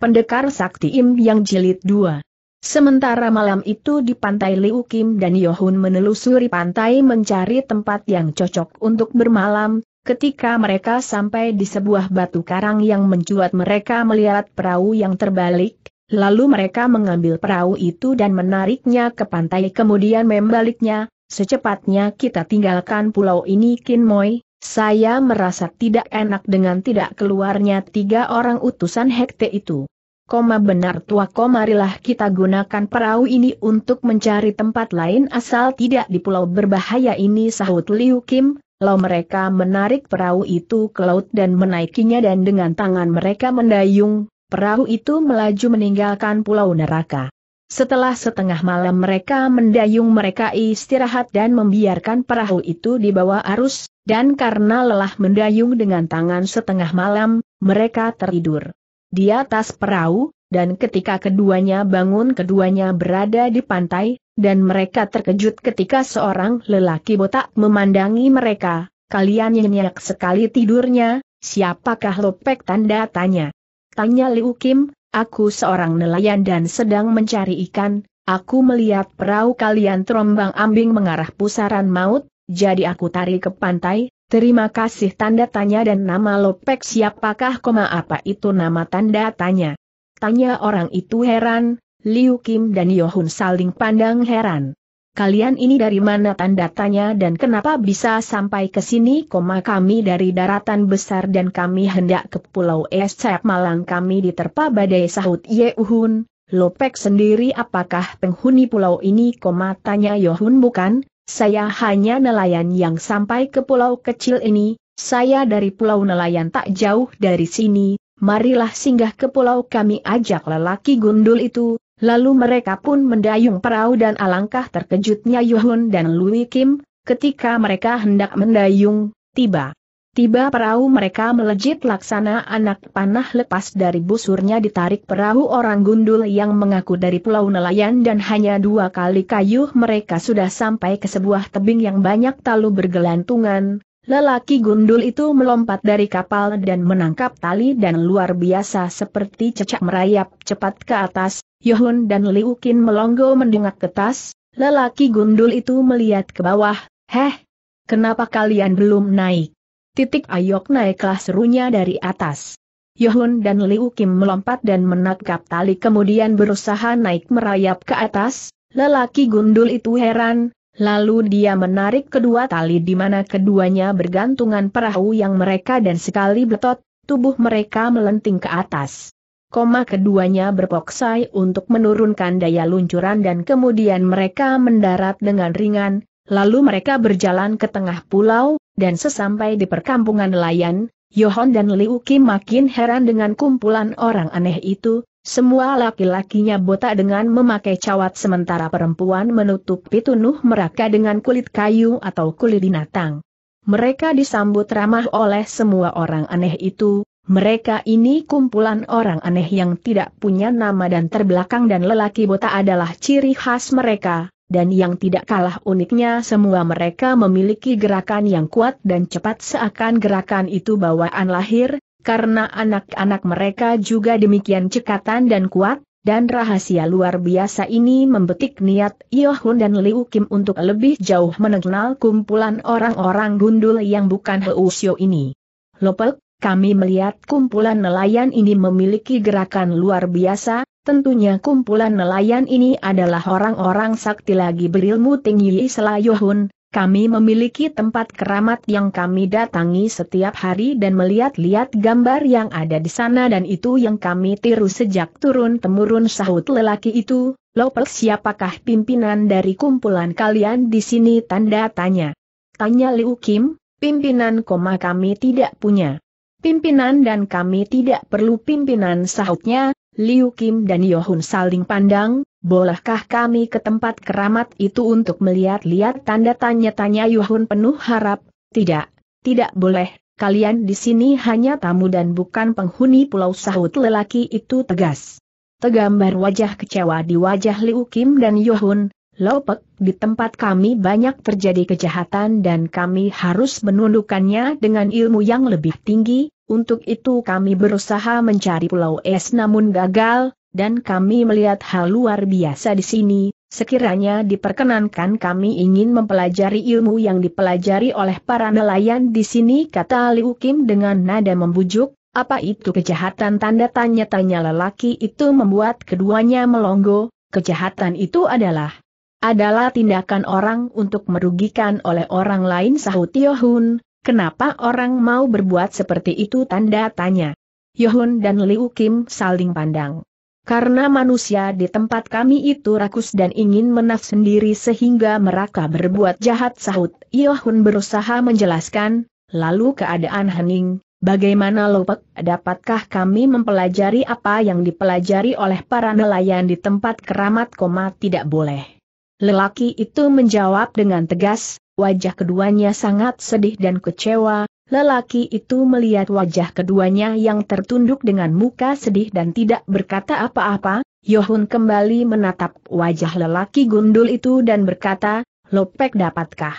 Pendekar Sakti Im yang jilid 2. Sementara malam itu di pantai Liu Kim dan Yohun menelusuri pantai mencari tempat yang cocok untuk bermalam, ketika mereka sampai di sebuah batu karang yang mencuat mereka melihat perahu yang terbalik, lalu mereka mengambil perahu itu dan menariknya ke pantai kemudian membaliknya, secepatnya kita tinggalkan pulau ini Kinmoy, saya merasa tidak enak dengan tidak keluarnya tiga orang utusan Hekte itu. Koma benar tua komarilah kita gunakan perahu ini untuk mencari tempat lain asal tidak di pulau berbahaya ini sahut Liu Kim, lalu mereka menarik perahu itu ke laut dan menaikinya dan dengan tangan mereka mendayung, perahu itu melaju meninggalkan pulau neraka. Setelah setengah malam mereka mendayung mereka istirahat dan membiarkan perahu itu di bawah arus, dan karena lelah mendayung dengan tangan setengah malam, mereka tertidur. Di atas perahu, dan ketika keduanya bangun keduanya berada di pantai, dan mereka terkejut ketika seorang lelaki botak memandangi mereka, kalian nyenyak sekali tidurnya, siapakah Lopek? Tanda tanya. Tanya Liu Kim, aku seorang nelayan dan sedang mencari ikan, aku melihat perahu kalian terombang ambing mengarah pusaran maut, jadi aku tarik ke pantai, Terima kasih tanda tanya dan nama Lopek. Siapakah koma? Apa itu nama tanda tanya. Tanya orang itu heran, Liu Kim dan Yohun saling pandang heran. Kalian ini dari mana tanda tanya dan kenapa bisa sampai ke sini koma kami dari daratan besar dan kami hendak ke pulau Escep Malang. Kami diterpa badai sahut Ye Uhun. Lopek sendiri apakah penghuni pulau ini? Koma tanya Yohun bukan, saya hanya nelayan yang sampai ke pulau kecil ini, saya dari pulau nelayan tak jauh dari sini, marilah singgah ke pulau kami ajak lelaki gundul itu, lalu mereka pun mendayung perahu dan alangkah terkejutnya Yuhun dan Lui Kim, ketika mereka hendak mendayung, tiba. Tiba perahu mereka melejit laksana anak panah lepas dari busurnya ditarik perahu orang gundul yang mengaku dari pulau nelayan dan hanya dua kali kayu mereka sudah sampai ke sebuah tebing yang banyak talu bergelantungan. Lelaki gundul itu melompat dari kapal dan menangkap tali dan luar biasa seperti cecak merayap cepat ke atas, Yohun dan Liu Qin melongo mendengak ke tas, lelaki gundul itu melihat ke bawah, heh, kenapa kalian belum naik? Titik ayok naiklah serunya dari atas. Yohun dan Liu Kim melompat dan menangkap tali kemudian berusaha naik merayap ke atas, lelaki gundul itu heran, lalu dia menarik kedua tali di mana keduanya bergantungan perahu yang mereka dan sekali betot, tubuh mereka melenting ke atas. Koma keduanya berpoksai untuk menurunkan daya luncuran dan kemudian mereka mendarat dengan ringan, lalu mereka berjalan ke tengah pulau, dan sesampai di perkampungan nelayan, Yohon dan Liu Kim makin heran dengan kumpulan orang aneh itu, semua laki-lakinya botak dengan memakai cawat sementara perempuan menutupi tunuh mereka dengan kulit kayu atau kulit binatang. Mereka disambut ramah oleh semua orang aneh itu, mereka ini kumpulan orang aneh yang tidak punya nama dan terbelakang dan lelaki botak adalah ciri khas mereka, dan yang tidak kalah uniknya semua mereka memiliki gerakan yang kuat dan cepat seakan gerakan itu bawaan lahir, karena anak-anak mereka juga demikian cekatan dan kuat, dan rahasia luar biasa ini membetik niat Yohun dan Liu Kim untuk lebih jauh mengenal kumpulan orang-orang gundul yang bukan Heusio ini. Lopek, kami melihat kumpulan nelayan ini memiliki gerakan luar biasa, Tentunya kumpulan nelayan ini adalah orang-orang sakti lagi berilmu tinggi selayuhun, kami memiliki tempat keramat yang kami datangi setiap hari dan melihat-lihat gambar yang ada di sana dan itu yang kami tiru sejak turun-temurun sahut lelaki itu, Lopel siapakah pimpinan dari kumpulan kalian di sini? tanda tanya. Tanya Liu Kim, pimpinan koma kami tidak punya. Pimpinan dan kami tidak perlu pimpinan sahutnya, Liu Kim dan Yohun saling pandang, bolehkah kami ke tempat keramat itu untuk melihat-lihat tanda tanya-tanya Yohun penuh harap, tidak, tidak boleh, kalian di sini hanya tamu dan bukan penghuni pulau sahut lelaki itu tegas. Tegambar wajah kecewa di wajah Liu Kim dan Yohun, Lopek, di tempat kami banyak terjadi kejahatan dan kami harus menundukkannya dengan ilmu yang lebih tinggi, untuk itu kami berusaha mencari pulau es namun gagal, dan kami melihat hal luar biasa di sini, sekiranya diperkenankan kami ingin mempelajari ilmu yang dipelajari oleh para nelayan di sini kata Liu Kim dengan nada membujuk, apa itu kejahatan? Tanda tanya-tanya lelaki itu membuat keduanya melonggo, kejahatan itu adalah adalah tindakan orang untuk merugikan oleh orang lain sahut Yohun, kenapa orang mau berbuat seperti itu tanda tanya. Yohun dan Liu Kim saling pandang. Karena manusia di tempat kami itu rakus dan ingin menaf sendiri sehingga mereka berbuat jahat sahut Yohun berusaha menjelaskan, lalu keadaan hening, bagaimana Lopek dapatkah kami mempelajari apa yang dipelajari oleh para nelayan di tempat keramat koma tidak boleh. Lelaki itu menjawab dengan tegas, wajah keduanya sangat sedih dan kecewa, lelaki itu melihat wajah keduanya yang tertunduk dengan muka sedih dan tidak berkata apa-apa, Yohun kembali menatap wajah lelaki gundul itu dan berkata, Lopek dapatkah?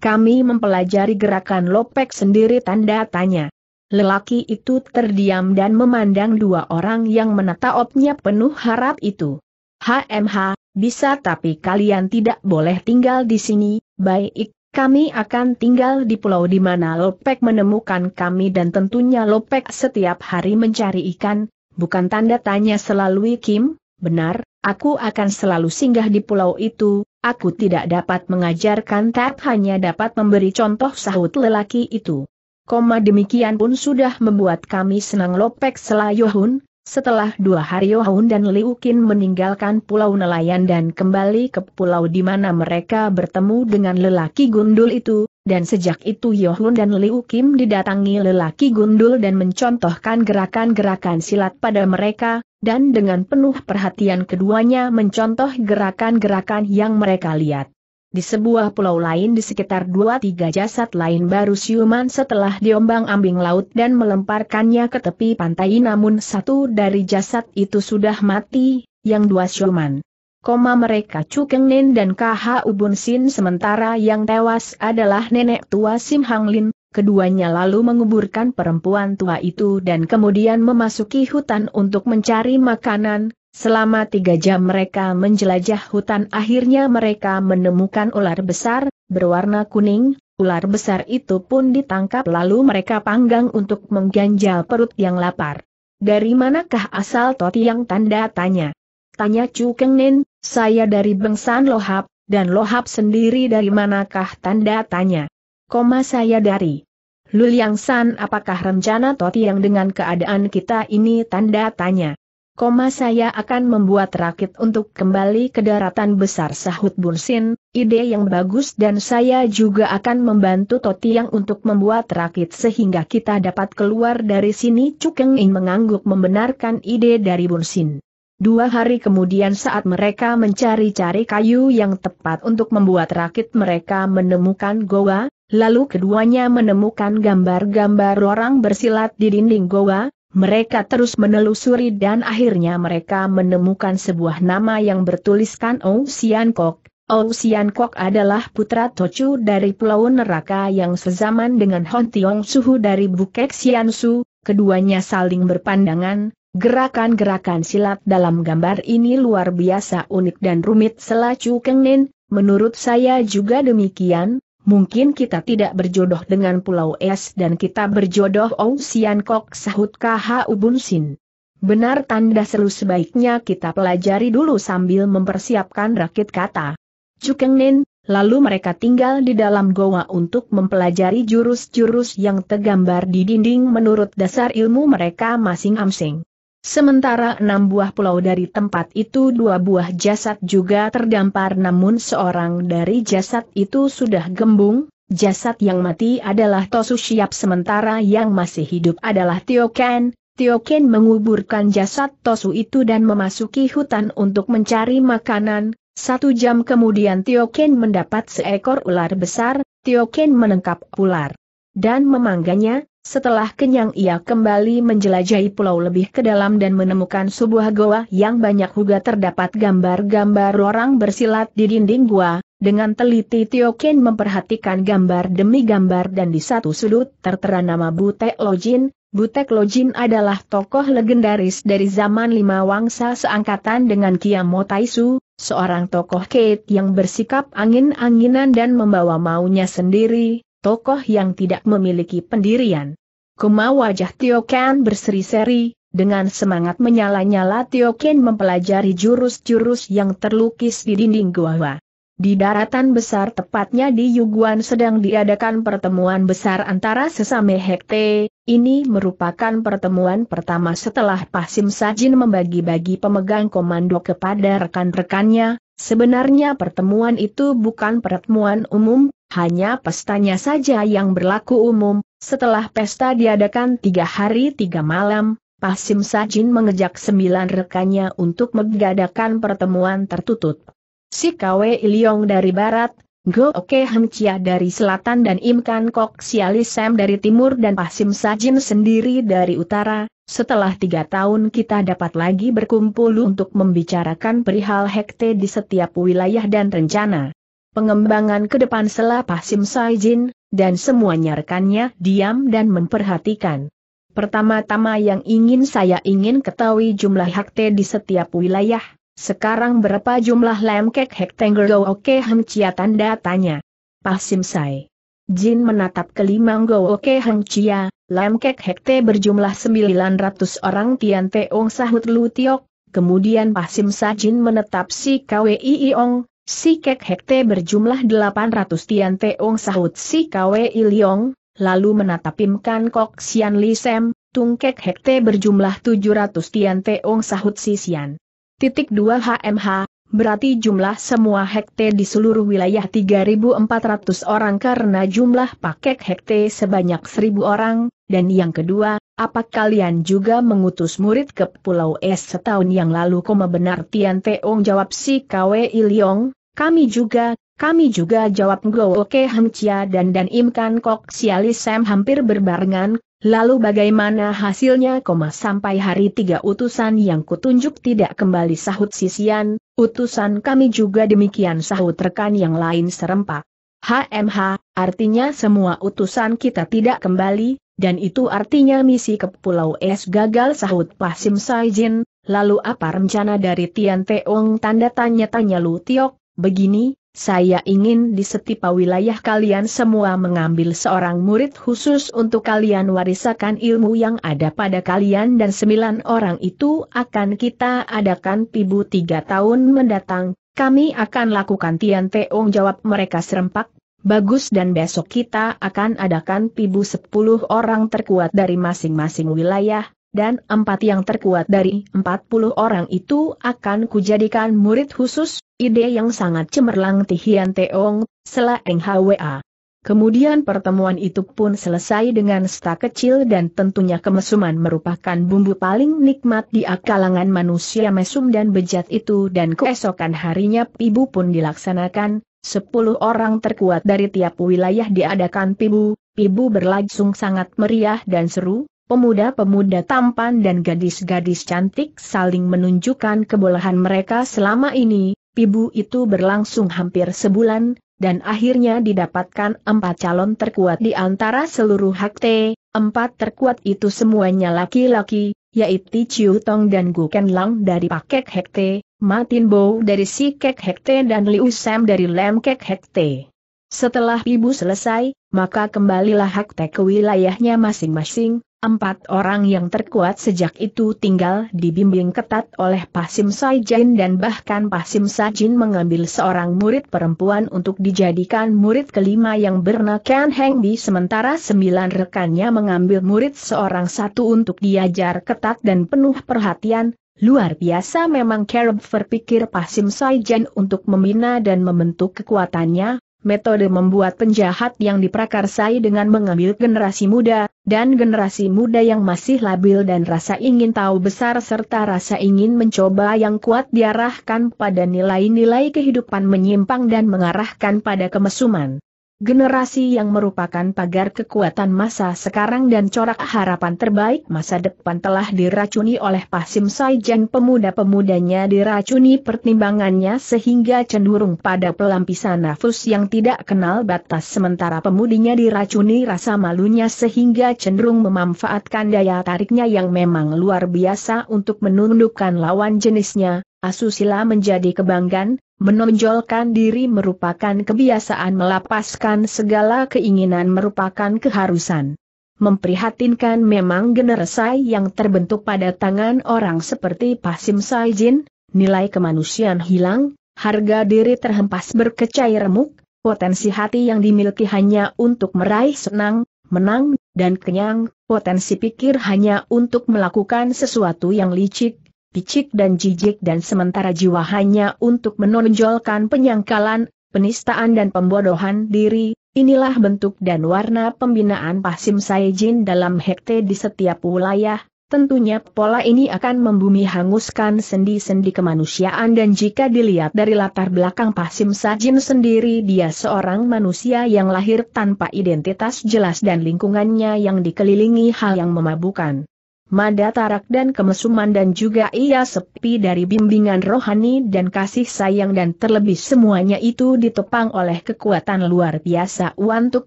Kami mempelajari gerakan Lopek sendiri tanda tanya. Lelaki itu terdiam dan memandang dua orang yang menatapnya penuh harap itu. HMH, bisa tapi kalian tidak boleh tinggal di sini, baik, kami akan tinggal di pulau di mana Lopek menemukan kami dan tentunya Lopek setiap hari mencari ikan, bukan tanda tanya selalu Kim, benar, aku akan selalu singgah di pulau itu, aku tidak dapat mengajarkan tap hanya dapat memberi contoh sahut lelaki itu. Koma demikian pun sudah membuat kami senang Lopek Selayuhun, setelah dua hari Yohun dan Liu Qin meninggalkan pulau nelayan dan kembali ke pulau di mana mereka bertemu dengan lelaki gundul itu, dan sejak itu Yohun dan Liu Kim didatangi lelaki gundul dan mencontohkan gerakan-gerakan silat pada mereka, dan dengan penuh perhatian keduanya mencontoh gerakan-gerakan yang mereka lihat. Di sebuah pulau lain di sekitar dua tiga jasad lain baru siuman setelah diombang-ambing laut dan melemparkannya ke tepi pantai namun satu dari jasad itu sudah mati, yang dua siuman. Koma mereka Cukeng Nin dan KH Ubun Sin sementara yang tewas adalah nenek tua Sim Hang Lin, keduanya lalu menguburkan perempuan tua itu dan kemudian memasuki hutan untuk mencari makanan, Selama tiga jam mereka menjelajah hutan akhirnya mereka menemukan ular besar, berwarna kuning, ular besar itu pun ditangkap lalu mereka panggang untuk mengganjal perut yang lapar. Dari manakah asal Toti yang tanda tanya? Tanya Chu Keng Nin, saya dari Bengsan Lohap, dan Lohap sendiri dari manakah tanda tanya? Koma saya dari Luliang San apakah rencana Toti yang dengan keadaan kita ini tanda tanya? Koma saya akan membuat rakit untuk kembali ke daratan besar sahut Bursin, ide yang bagus dan saya juga akan membantu Totiang untuk membuat rakit sehingga kita dapat keluar dari sini Cukeng Ing mengangguk membenarkan ide dari Bursin. Dua hari kemudian saat mereka mencari-cari kayu yang tepat untuk membuat rakit mereka menemukan goa, lalu keduanya menemukan gambar-gambar orang bersilat di dinding goa, mereka terus menelusuri dan akhirnya mereka menemukan sebuah nama yang bertuliskan Ou Sian Kok. Ou Sian Kok adalah putra Tochu dari Pulau Neraka yang sezaman dengan Hon Tiong Suhu dari Bukek Sian Su, keduanya saling berpandangan, gerakan-gerakan silat dalam gambar ini luar biasa unik dan rumit selacu Kengnin, menurut saya juga demikian, Mungkin kita tidak berjodoh dengan Pulau Es dan kita berjodoh Ong Sian Kok sahut KH Ubun Sin. Benar tanda seru sebaiknya kita pelajari dulu sambil mempersiapkan rakit kata. Cukeng Nin, lalu mereka tinggal di dalam goa untuk mempelajari jurus-jurus yang tergambar di dinding menurut dasar ilmu mereka masing-masing. Sementara enam buah pulau dari tempat itu dua buah jasad juga terdampar namun seorang dari jasad itu sudah gembung, jasad yang mati adalah Tosu Siap sementara yang masih hidup adalah Tio Ken. Menguburkan jasad Tosu itu dan memasuki hutan untuk mencari makanan, satu jam kemudian Tio Ken mendapat seekor ular besar, Tio Ken menangkap ular dan memangganya, setelah kenyang ia kembali menjelajahi pulau lebih ke dalam dan menemukan sebuah goa yang banyak juga terdapat gambar-gambar orang bersilat di dinding gua. Dengan teliti Tio Ken memperhatikan gambar demi gambar dan di satu sudut tertera nama Butek Lojin, Butek Lojin adalah tokoh legendaris dari zaman lima wangsa seangkatan dengan Kiamo Taisu, seorang tokoh Kate yang bersikap angin-anginan dan membawa maunya sendiri, tokoh yang tidak memiliki pendirian. Kuma wajah Tio Ken berseri-seri, dengan semangat menyala-nyala Tio Ken mempelajari jurus-jurus yang terlukis di dinding gua. Di daratan besar tepatnya di Yuguan sedang diadakan pertemuan besar antara sesame Hekte, ini merupakan pertemuan pertama setelah Pasim Sajin membagi-bagi pemegang komando kepada rekan-rekannya, sebenarnya pertemuan itu bukan pertemuan umum, hanya pestanya saja yang berlaku umum, setelah pesta diadakan tiga hari tiga malam, Pasim Sajin mengejak sembilan rekannya untuk mengadakan pertemuan tertutup. Si Kwe Iliong dari barat, Go Oke Hang Chia dari selatan dan Im Kan Kok Siali Sam dari timur dan Pasim Sajin sendiri dari utara, setelah tiga tahun kita dapat lagi berkumpul untuk membicarakan perihal hekte di setiap wilayah dan rencana. Pengembangan ke depan setelah Pasim Sajin, dan semuanya rekannya diam dan memperhatikan. Pertama-tama yang ingin saya ingin ketahui jumlah hekte di setiap wilayah, sekarang berapa jumlah lemkek hektanger go oke hang cia tanda tanya. Pasim sai. Jin menatap kelima go oke hang cia, lemkek hekte berjumlah 900 orang tian teong sahut lu tiok, kemudian Pasim sa Jin menetap si KWI Iong, si kek hekte berjumlah 800 tian teong sahut si KWI Liong, lalu menatap Kan Kok Sian Li Sem, tungkek hekte berjumlah 700 tian teong sahut si Sian. Titik 2 HMH, berarti jumlah semua hekte di seluruh wilayah 3.400 orang karena jumlah paket hekte sebanyak 1.000 orang, dan yang kedua, apa kalian juga mengutus murid ke Pulau Es setahun yang lalu? Koma benar Tian Teong jawab si KW Iliong, kami juga, kami juga jawab Go Oke Hang Chia dan Dan Im Kan Kok Sialis Sam hampir berbarengan, Lalu bagaimana hasilnya? Koma sampai hari tiga utusan yang kutunjuk tidak kembali sahut sisian, utusan kami juga demikian sahut rekan yang lain serempak. HMH, artinya semua utusan kita tidak kembali, dan itu artinya misi ke Pulau Es gagal sahut Pasim Saijin, lalu apa rencana dari Tian Teong? Tanda tanya-tanya Lu Tiok, begini, saya ingin di setiap wilayah kalian semua mengambil seorang murid khusus untuk kalian warisakan ilmu yang ada pada kalian dan sembilan orang itu akan kita adakan pibu tiga tahun mendatang, kami akan lakukan Tian Teong jawab mereka serempak, bagus dan besok kita akan adakan pibu sepuluh orang terkuat dari masing-masing wilayah, dan empat yang terkuat dari empat puluh orang itu akan kujadikan murid khusus, ide yang sangat cemerlang Tihian Teong, selaeng HWA. Kemudian pertemuan itu pun selesai dengan sta kecil dan tentunya kemesuman merupakan bumbu paling nikmat di kalangan manusia mesum dan bejat itu dan keesokan harinya pibu pun dilaksanakan, sepuluh orang terkuat dari tiap wilayah diadakan pibu, pibu berlangsung sangat meriah dan seru, pemuda-pemuda tampan dan gadis-gadis cantik saling menunjukkan kebolehan mereka selama ini, pibu itu berlangsung hampir sebulan, dan akhirnya didapatkan empat calon terkuat di antara seluruh hakte, empat terkuat itu semuanya laki-laki, yaitu Chiu Tong dan Gu Ken Lang dari Pakek Hekte, Martin Bo dari Si Kek Hekte dan Liu Sam dari Lem Kek Hekte. Setelah ibu selesai, maka kembalilah Hakte ke wilayahnya masing-masing, Empat orang yang terkuat sejak itu tinggal dibimbing ketat oleh Pasim Saijin dan bahkan Pasim Sajin mengambil seorang murid perempuan untuk dijadikan murid kelima yang bernama Ken Heng Bi. Sementara sembilan rekannya mengambil murid seorang satu untuk diajar ketat dan penuh perhatian, Luar biasa memang Kerb berpikir Pasim Saijin untuk membina dan membentuk kekuatannya, metode membuat penjahat yang diprakarsai dengan mengambil generasi muda, dan generasi muda yang masih labil dan rasa ingin tahu besar serta rasa ingin mencoba yang kuat diarahkan pada nilai-nilai kehidupan menyimpang dan mengarahkan pada kemesuman. Generasi yang merupakan pagar kekuatan masa sekarang dan corak harapan terbaik masa depan telah diracuni oleh Pasim Saijan pemuda-pemudanya diracuni pertimbangannya sehingga cenderung pada pelampisan nafus yang tidak kenal batas. Sementara pemudinya diracuni rasa malunya sehingga cenderung memanfaatkan daya tariknya yang memang luar biasa untuk menundukkan lawan jenisnya, asusila menjadi kebanggaan, Menonjolkan diri merupakan kebiasaan melepaskan segala keinginan merupakan keharusan. Memprihatinkan memang generasi yang terbentuk pada tangan orang seperti Pasim Saijin, nilai kemanusiaan hilang, harga diri terhempas berkecai remuk, potensi hati yang dimiliki hanya untuk meraih senang, menang, dan kenyang, potensi pikir hanya untuk melakukan sesuatu yang licik, picik dan jijik dan sementara jiwa hanya untuk menonjolkan penyangkalan, penistaan dan pembodohan diri, inilah bentuk dan warna pembinaan Pasim Saijin dalam hekte di setiap wilayah, tentunya pola ini akan membumi hanguskan sendi-sendi kemanusiaan dan jika dilihat dari latar belakang Pasim Sajin sendiri dia seorang manusia yang lahir tanpa identitas jelas dan lingkungannya yang dikelilingi hal yang memabukkan mada tarak dan kemesuman dan juga ia sepi dari bimbingan rohani dan kasih sayang dan terlebih semuanya itu ditopang oleh kekuatan luar biasa untuk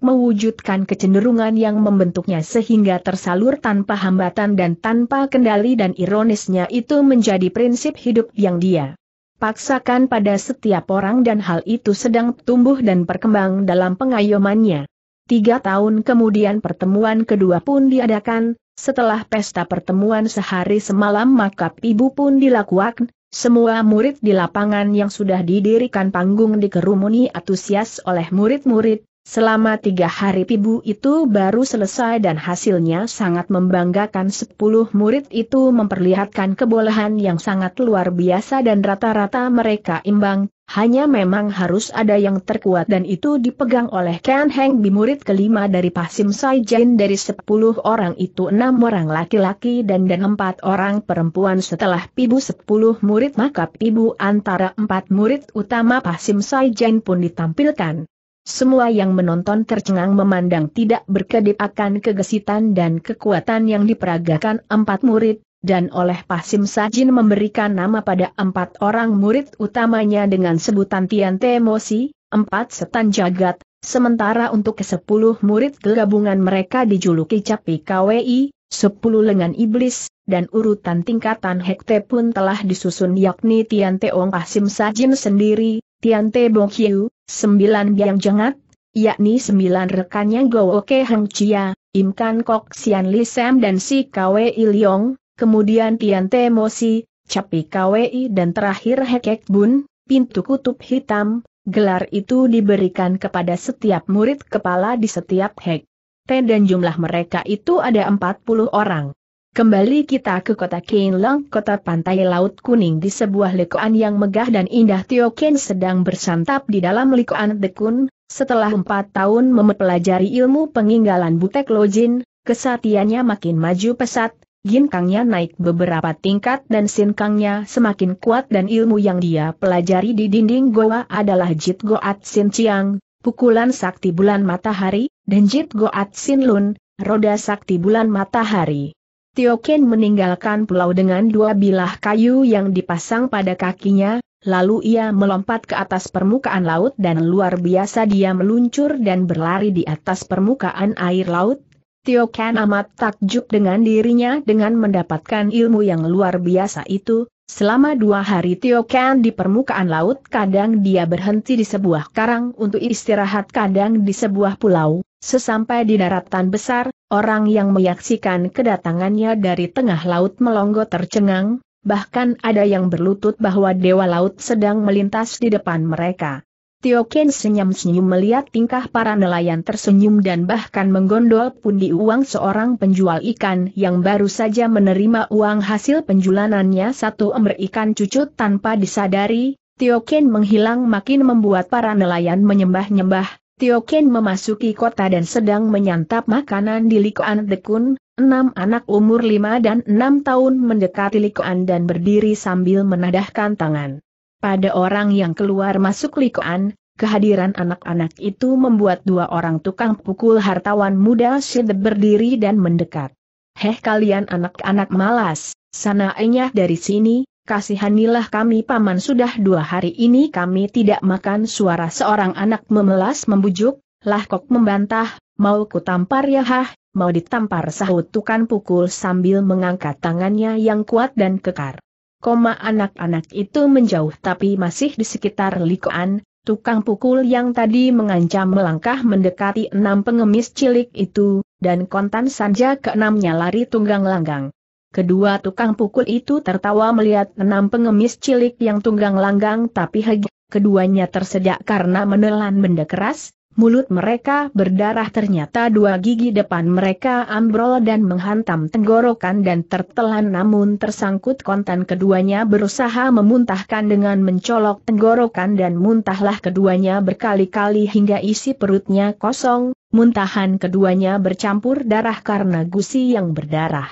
mewujudkan kecenderungan yang membentuknya sehingga tersalur tanpa hambatan dan tanpa kendali dan ironisnya itu menjadi prinsip hidup yang dia paksakan pada setiap orang dan hal itu sedang tumbuh dan berkembang dalam pengayomannya. Tiga tahun kemudian pertemuan kedua pun diadakan, setelah pesta pertemuan sehari semalam maka pibu pun dilakukan, semua murid di lapangan yang sudah didirikan panggung dikerumuni atusias oleh murid-murid, selama tiga hari pibu itu baru selesai dan hasilnya sangat membanggakan. Sepuluh murid itu memperlihatkan kebolehan yang sangat luar biasa dan rata-rata mereka imbang, hanya memang harus ada yang terkuat dan itu dipegang oleh Ken Heng Bi murid kelima dari Pasim Sai Jain dari sepuluh orang itu enam orang laki-laki dan dan empat orang perempuan setelah pibu sepuluh murid maka pibu antara empat murid utama Pasim Sai Jain pun ditampilkan. Semua yang menonton tercengang memandang tidak berkedip akan kegesitan dan kekuatan yang diperagakan empat murid, dan oleh Pasim Sajin memberikan nama pada empat orang murid utamanya dengan sebutan Tian Temosi, empat setan jagat, sementara untuk ke sepuluh murid gabungan mereka dijuluki Capi KWI, sepuluh lengan iblis, dan urutan tingkatan hekte pun telah disusun yakni Tian Teong Pasim Sajin sendiri, Tian Te Bokyu, sembilan biang jengat, yakni sembilan rekannya Oke Hang Chia, Im Kan Kok Sian Li Sam dan Si KWI Liong, kemudian Tian Temosi, Capi KWI dan terakhir Hekek Bun, pintu kutub hitam, gelar itu diberikan kepada setiap murid kepala di setiap hek. T dan jumlah mereka itu ada 40 orang. Kembali kita ke kota Kinlang, kota pantai Laut Kuning di sebuah likoan yang megah dan indah Tio Ken sedang bersantap di dalam likoan Dekun, setelah empat tahun mempelajari ilmu penginggalan Butek Lojin, kesatiannya makin maju pesat, Ginkangnya naik beberapa tingkat dan sinkangnya semakin kuat dan ilmu yang dia pelajari di dinding goa adalah Jit Goat Sin Chiang, pukulan sakti bulan matahari, dan Jit Goat Sin Lun, roda sakti bulan matahari. Tio Ken meninggalkan pulau dengan dua bilah kayu yang dipasang pada kakinya, lalu ia melompat ke atas permukaan laut dan luar biasa dia meluncur dan berlari di atas permukaan air laut, Tio Ken amat takjub dengan dirinya dengan mendapatkan ilmu yang luar biasa itu. Selama dua hari Tio Ken di permukaan laut kadang dia berhenti di sebuah karang untuk istirahat kadang di sebuah pulau. Sesampai di daratan besar, orang yang menyaksikan kedatangannya dari tengah laut melongo tercengang, bahkan ada yang berlutut bahwa Dewa Laut sedang melintas di depan mereka. Tio Ken senyum-senyum melihat tingkah para nelayan tersenyum dan bahkan menggondol pundi uang seorang penjual ikan yang baru saja menerima uang hasil penjualannya. Satu ember ikan cucut tanpa disadari, Tio Ken menghilang makin membuat para nelayan menyembah-nyembah. Tio Ken memasuki kota dan sedang menyantap makanan di Likoan Dekun, enam anak umur lima dan enam tahun mendekati Likoan dan berdiri sambil menadahkan tangan pada orang yang keluar masuk likoan, kehadiran anak-anak itu membuat dua orang tukang pukul hartawan muda sedep berdiri dan mendekat. Heh kalian anak-anak malas, sana enyah dari sini, kasihanilah kami paman. Sudah dua hari ini kami tidak makan. Suara seorang anak memelas membujuk, lah kok membantah, mau ku tampar ya hah, mau ditampar? sahut tukang pukul sambil mengangkat tangannya yang kuat dan kekar. Koma anak-anak itu menjauh tapi masih di sekitar likoan, tukang pukul yang tadi mengancam melangkah mendekati enam pengemis cilik itu, dan kontan saja keenamnya lari tunggang langgang. Kedua tukang pukul itu tertawa melihat enam pengemis cilik yang tunggang langgang tapi heg, keduanya tersedak karena menelan benda keras, Mulut mereka berdarah ternyata dua gigi depan mereka ambrol dan menghantam tenggorokan dan tertelan. Namun tersangkut kontan keduanya berusaha memuntahkan dengan mencolok tenggorokan dan muntahlah keduanya berkali-kali hingga isi perutnya kosong, muntahan keduanya bercampur darah karena gusi yang berdarah.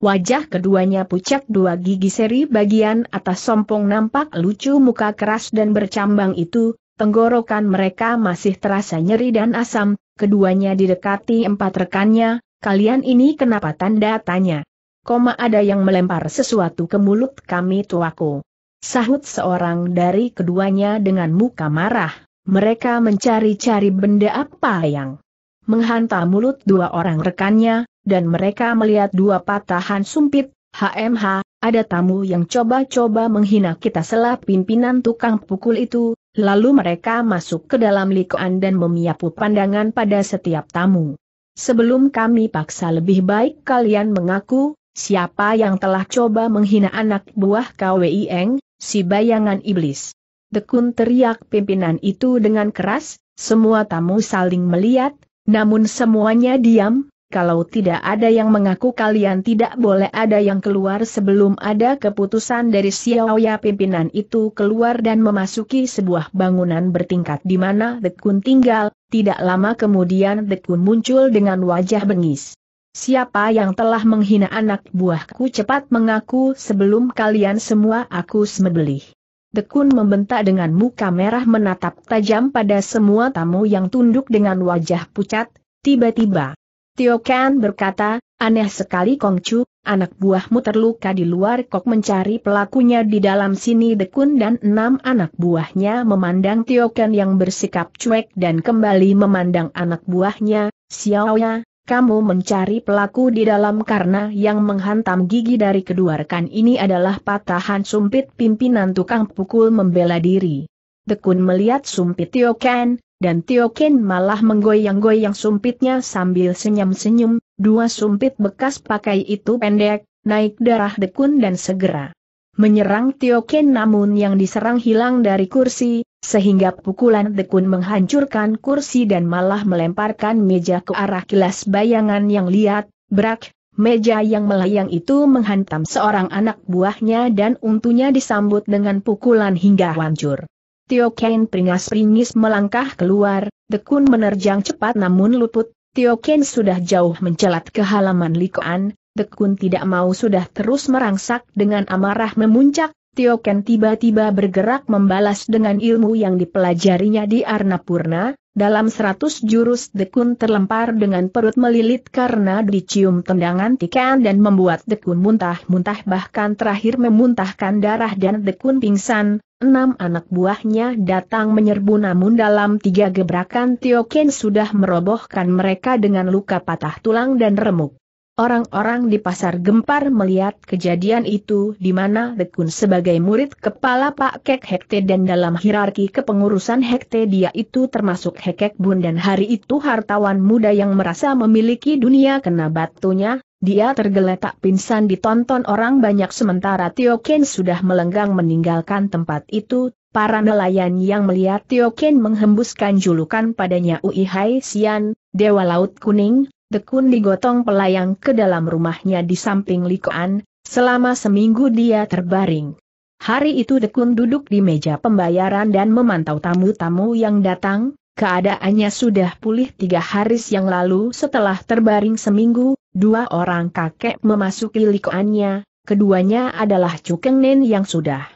Wajah keduanya pucat dua gigi seri bagian atas sompong nampak lucu muka keras dan bercambang itu, Tenggorokan mereka masih terasa nyeri dan asam, keduanya didekati empat rekannya, kalian ini kenapa tanda tanya? Koma ada yang melempar sesuatu ke mulut kami tuaku. Sahut seorang dari keduanya dengan muka marah, mereka mencari-cari benda apa yang menghantam mulut dua orang rekannya, dan mereka melihat dua patahan sumpit, HMH, ada tamu yang coba-coba menghina kita selap pimpinan tukang pukul itu, Lalu mereka masuk ke dalam likoan dan memiapu pandangan pada setiap tamu. Sebelum kami paksa lebih baik kalian mengaku, siapa yang telah coba menghina anak buah KWI Eng, si bayangan iblis. Dekun teriak pimpinan itu dengan keras, semua tamu saling melihat, namun semuanya diam, kalau tidak ada yang mengaku kalian tidak boleh ada yang keluar sebelum ada keputusan dari Xiaoya pimpinan itu keluar dan memasuki sebuah bangunan bertingkat di mana Dekun tinggal, tidak lama kemudian Dekun muncul dengan wajah bengis. Siapa yang telah menghina anak buahku cepat mengaku sebelum kalian semua aku sembelih. Dekun membentak dengan muka merah menatap tajam pada semua tamu yang tunduk dengan wajah pucat, tiba-tiba. Tio Ken berkata, aneh sekali Kongcu, anak buahmu terluka di luar kok mencari pelakunya di dalam sini Dekun dan enam anak buahnya memandang Tio Ken yang bersikap cuek dan kembali memandang anak buahnya, Xiaoya, kamu mencari pelaku di dalam karena yang menghantam gigi dari kedua rekan ini adalah patahan sumpit pimpinan tukang pukul membela diri. Dekun melihat sumpit Tio Ken, dan Tio Ken malah menggoyang-goyang sumpitnya sambil senyum-senyum, dua sumpit bekas pakai itu pendek, naik darah dekun dan segera menyerang Tio Ken namun yang diserang hilang dari kursi, sehingga pukulan dekun menghancurkan kursi dan malah melemparkan meja ke arah kilas bayangan yang liat, berak, meja yang melayang itu menghantam seorang anak buahnya dan untunya disambut dengan pukulan hingga hancur. Tio Ken peringas-peringis melangkah keluar, Dekun menerjang cepat namun luput, Tio Ken sudah jauh mencelat ke halaman likoan, Dekun tidak mau sudah terus merangsak dengan amarah memuncak, Tio Ken tiba-tiba bergerak membalas dengan ilmu yang dipelajarinya di Arnapurna, dalam seratus jurus Dekun terlempar dengan perut melilit karena dicium tendangan Tikan dan membuat Dekun muntah-muntah bahkan terakhir memuntahkan darah dan Dekun pingsan, Enam anak buahnya datang menyerbu namun dalam tiga gebrakan Tio Ken sudah merobohkan mereka dengan luka patah tulang dan remuk. Orang-orang di pasar gempar melihat kejadian itu di mana Dekun sebagai murid kepala Pak Kek Hekte dan dalam hierarki kepengurusan Hekte dia itu termasuk Hekek Bun dan hari itu hartawan muda yang merasa memiliki dunia kena batunya, dia tergeletak pingsan ditonton orang banyak sementara Tio Ken sudah melenggang meninggalkan tempat itu, para nelayan yang melihat Tio Ken menghembuskan julukan padanya Ui Hai Sian, Dewa Laut Kuning, Dekun digotong pelayang ke dalam rumahnya di samping Likoan, selama seminggu dia terbaring. Hari itu Dekun duduk di meja pembayaran dan memantau tamu-tamu yang datang, keadaannya sudah pulih tiga hari yang lalu setelah terbaring seminggu, Dua orang kakek memasuki likoannya, keduanya adalah Cukeng Nen yang sudah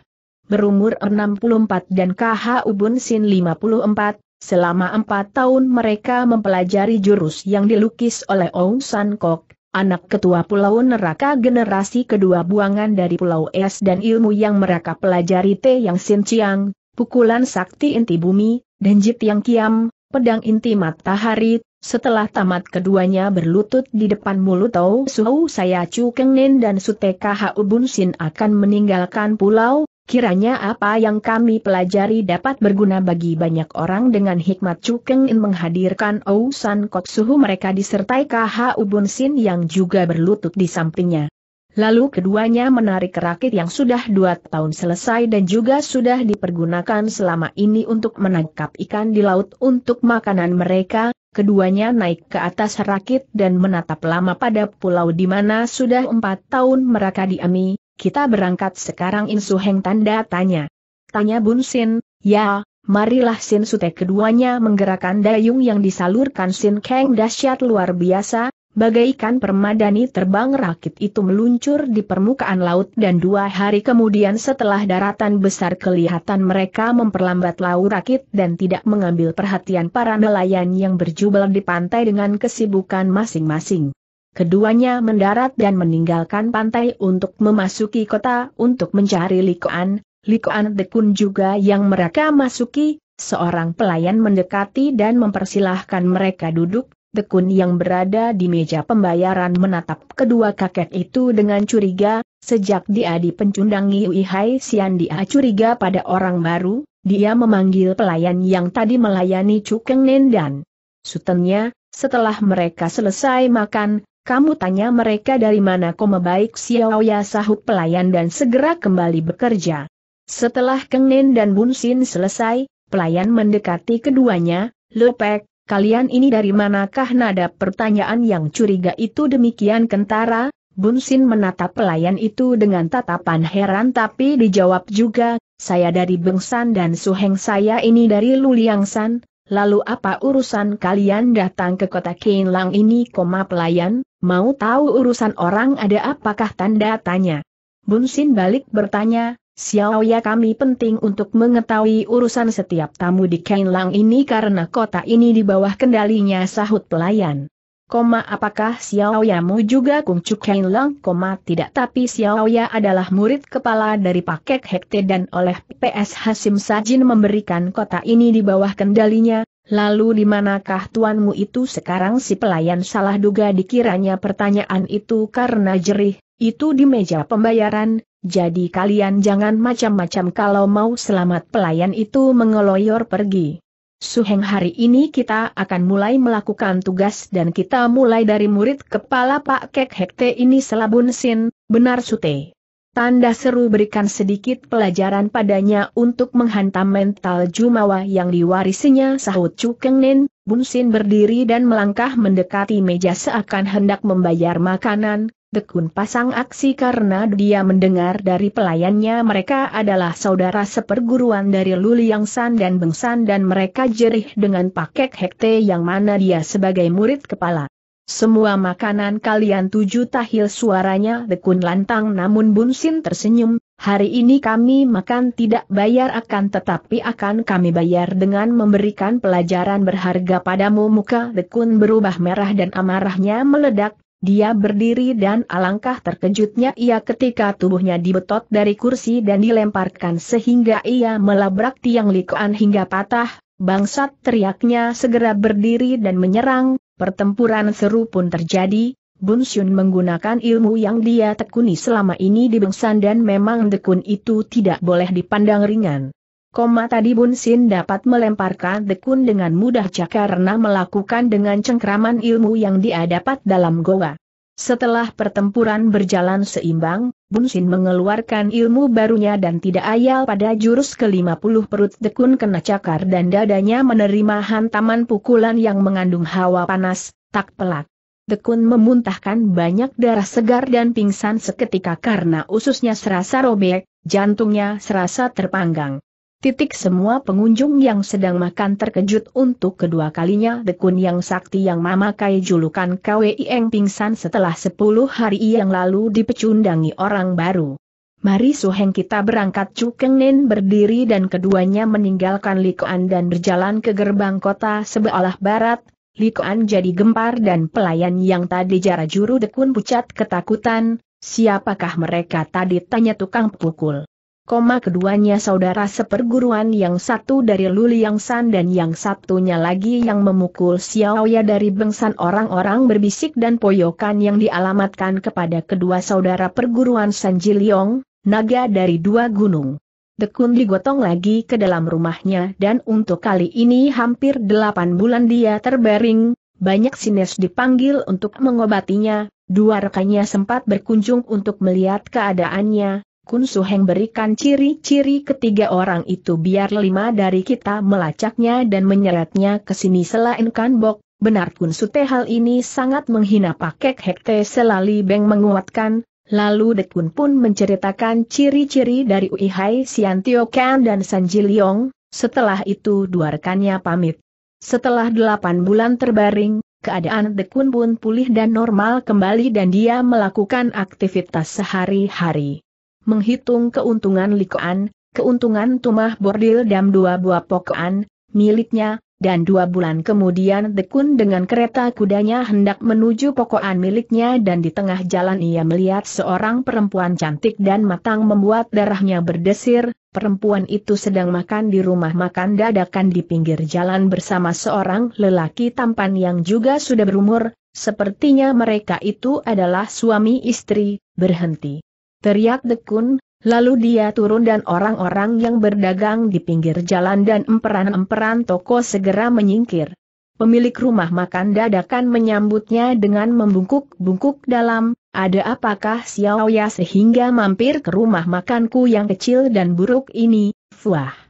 berumur 64 dan KH Ubun Sin 54, selama empat tahun mereka mempelajari jurus yang dilukis oleh Ong San Kok, anak ketua Pulau Neraka generasi kedua buangan dari Pulau Es dan ilmu yang mereka pelajari Te Yang Sin Chiang, pukulan sakti inti bumi, dan Jit Yang Kiam, pedang inti matahari, setelah tamat keduanya berlutut di depan mulut Tau Suhu saya Chu Nin dan Sute KH Ubun Sin akan meninggalkan pulau, kiranya apa yang kami pelajari dapat berguna bagi banyak orang. Dengan hikmat Chu Nin menghadirkan Ou San Kok Suhu mereka disertai KH Ubun Sin yang juga berlutut di sampingnya. Lalu keduanya menarik rakit yang sudah dua tahun selesai dan juga sudah dipergunakan selama ini untuk menangkap ikan di laut untuk makanan mereka, keduanya naik ke atas rakit dan menatap lama pada pulau di mana sudah empat tahun mereka diami, kita berangkat sekarang Insu Heng tanda tanya. Tanya Bun Sin, ya, marilah Sin Sute. Keduanya menggerakkan dayung yang disalurkan Sin Kang. Dahsyat luar biasa, Bagaikan permadani terbang rakit itu meluncur di permukaan laut dan dua hari kemudian setelah daratan besar kelihatan mereka memperlambat lau rakit dan tidak mengambil perhatian para nelayan yang berjubel di pantai dengan kesibukan masing-masing. Keduanya mendarat dan meninggalkan pantai untuk memasuki kota untuk mencari Likoan, Likoan Dekun juga yang mereka masuki, seorang pelayan mendekati dan mempersilahkan mereka duduk, Dekun yang berada di meja pembayaran menatap kedua kakek itu dengan curiga, sejak dia dipencundangi Wihai Sian dia curiga pada orang baru, dia memanggil pelayan yang tadi melayani Cukeng Nendan. Sutennya, setelah mereka selesai makan, kamu tanya mereka dari mana koma baik Xiao Ya sahut pelayan dan segera kembali bekerja. Setelah Keng Nen dan Bun Sin selesai, pelayan mendekati keduanya, Lepek, kalian ini dari manakah nada pertanyaan yang curiga itu demikian kentara, Bun Sin menatap pelayan itu dengan tatapan heran tapi dijawab juga, saya dari Bengsan dan Suheng saya ini dari Luliangsan, lalu apa urusan kalian datang ke kota Lang ini koma pelayan, mau tahu urusan orang ada apakah tanda tanya. Bun Sin balik bertanya, Xiao ya kami penting untuk mengetahui urusan setiap tamu di Lang ini karena kota ini di bawah kendalinya sahut pelayan. Koma apakah Xiao mu juga Kung Chu Lang? Koma tidak tapi Xiao Ya adalah murid kepala dari Pakek Hekte dan oleh PS Hasim Sajin memberikan kota ini di bawah kendalinya, lalu di manakah tuanmu itu sekarang si pelayan salah duga dikiranya pertanyaan itu karena jerih, itu di meja pembayaran, jadi kalian jangan macam-macam kalau mau selamat pelayan itu mengeloyor pergi. Suheng hari ini kita akan mulai melakukan tugas dan kita mulai dari murid kepala Pak Kek Hekte ini selabun sin, benar Sute. Tanda seru berikan sedikit pelajaran padanya untuk menghantam mental Jumawa yang diwarisinya sahut Cukeng Nin, Bun Sin berdiri dan melangkah mendekati meja seakan hendak membayar makanan, Dekun pasang aksi karena dia mendengar dari pelayannya mereka adalah saudara seperguruan dari Luliangsan dan Bengsan dan mereka jerih dengan pakek hekte yang mana dia sebagai murid kepala. Semua makanan kalian tujuh tahil suaranya Dekun lantang namun Bunsin tersenyum, hari ini kami makan tidak bayar akan tetapi akan kami bayar dengan memberikan pelajaran berharga padamu. Muka Dekun berubah merah dan amarahnya meledak, dia berdiri dan alangkah terkejutnya ia ketika tubuhnya dibetot dari kursi dan dilemparkan sehingga ia melabrak tiang likoan hingga patah, bangsat teriaknya segera berdiri dan menyerang, pertempuran seru pun terjadi, Bun Xun menggunakan ilmu yang dia tekuni selama ini di Bengsan dan memang dekun itu tidak boleh dipandang ringan. Koma tadi Bun Sin dapat melemparkan dekun dengan mudah karena melakukan dengan cengkraman ilmu yang dia dapat dalam goa. Setelah pertempuran berjalan seimbang, Bun Sin mengeluarkan ilmu barunya dan tidak ayal pada jurus ke-50 perut dekun kena cakar dan dadanya menerima hantaman pukulan yang mengandung hawa panas, tak pelak. Dekun memuntahkan banyak darah segar dan pingsan seketika karena ususnya serasa robek, jantungnya serasa terpanggang. Titik semua pengunjung yang sedang makan terkejut untuk kedua kalinya Dekun yang sakti yang memakai julukan KWI Eng pingsan setelah 10 hari yang lalu dipecundangi orang baru. Mari Suheng kita berangkat Cukeng Nin berdiri dan keduanya meninggalkan Likoan dan berjalan ke gerbang kota sebelah barat. Likoan jadi gempar dan pelayan yang tadi jara juru dekun pucat ketakutan, siapakah mereka tadi tanya tukang pukul. Koma keduanya saudara seperguruan yang satu dari Luliang San dan yang satunya lagi yang memukul Xiaoya dari bengsan orang-orang berbisik dan poyokan yang dialamatkan kepada kedua saudara perguruan San Jiliong, naga dari dua gunung. Dekun digotong lagi ke dalam rumahnya dan untuk kali ini hampir delapan bulan dia terbaring, banyak sines dipanggil untuk mengobatinya, dua rekannya sempat berkunjung untuk melihat keadaannya, Kun Suheng berikan ciri-ciri ketiga orang itu biar lima dari kita melacaknya dan menyeretnya ke sini selain Kan Bok, benar Kun Sute hal ini sangat menghina pakek Hekte Selali Beng menguatkan, Lalu Dekun pun menceritakan ciri-ciri dari Uihai Siantio Kan dan Sanji Leong, setelah itu dua rekannya pamit. Setelah delapan bulan terbaring, keadaan Dekun pun pulih dan normal kembali dan dia melakukan aktivitas sehari-hari. Menghitung keuntungan Likoan, keuntungan Tumah Bordil dan dua buah pokokan, miliknya, dan dua bulan kemudian Dekun dengan kereta kudanya hendak menuju pokokan miliknya dan di tengah jalan ia melihat seorang perempuan cantik dan matang membuat darahnya berdesir, perempuan itu sedang makan di rumah makan dadakan di pinggir jalan bersama seorang lelaki tampan yang juga sudah berumur, sepertinya mereka itu adalah suami istri, berhenti. Teriak Dekun, Lalu dia turun dan orang-orang yang berdagang di pinggir jalan dan emperan-emperan toko segera menyingkir. Pemilik rumah makan dadakan menyambutnya dengan membungkuk-bungkuk dalam, ada apakah Xiaoya sehingga mampir ke rumah makanku yang kecil dan buruk ini, Fuah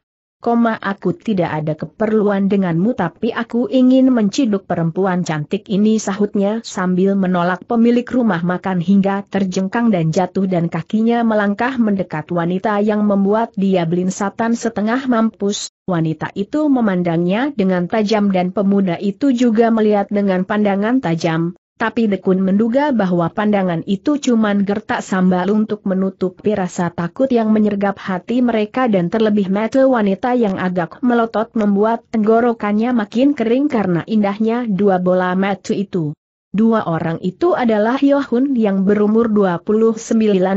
koma aku tidak ada keperluan denganmu tapi aku ingin menciduk perempuan cantik ini sahutnya sambil menolak pemilik rumah makan hingga terjengkang dan jatuh dan kakinya melangkah mendekat. Wanita yang membuat dia belinsatan setengah mampus, wanita itu memandangnya dengan tajam dan pemuda itu juga melihat dengan pandangan tajam, tapi Dekun menduga bahwa pandangan itu cuma gertak sambal untuk menutupi rasa takut yang menyergap hati mereka dan terlebih mata wanita yang agak melotot membuat tenggorokannya makin kering karena indahnya dua bola mata itu. Dua orang itu adalah Yohun yang berumur 29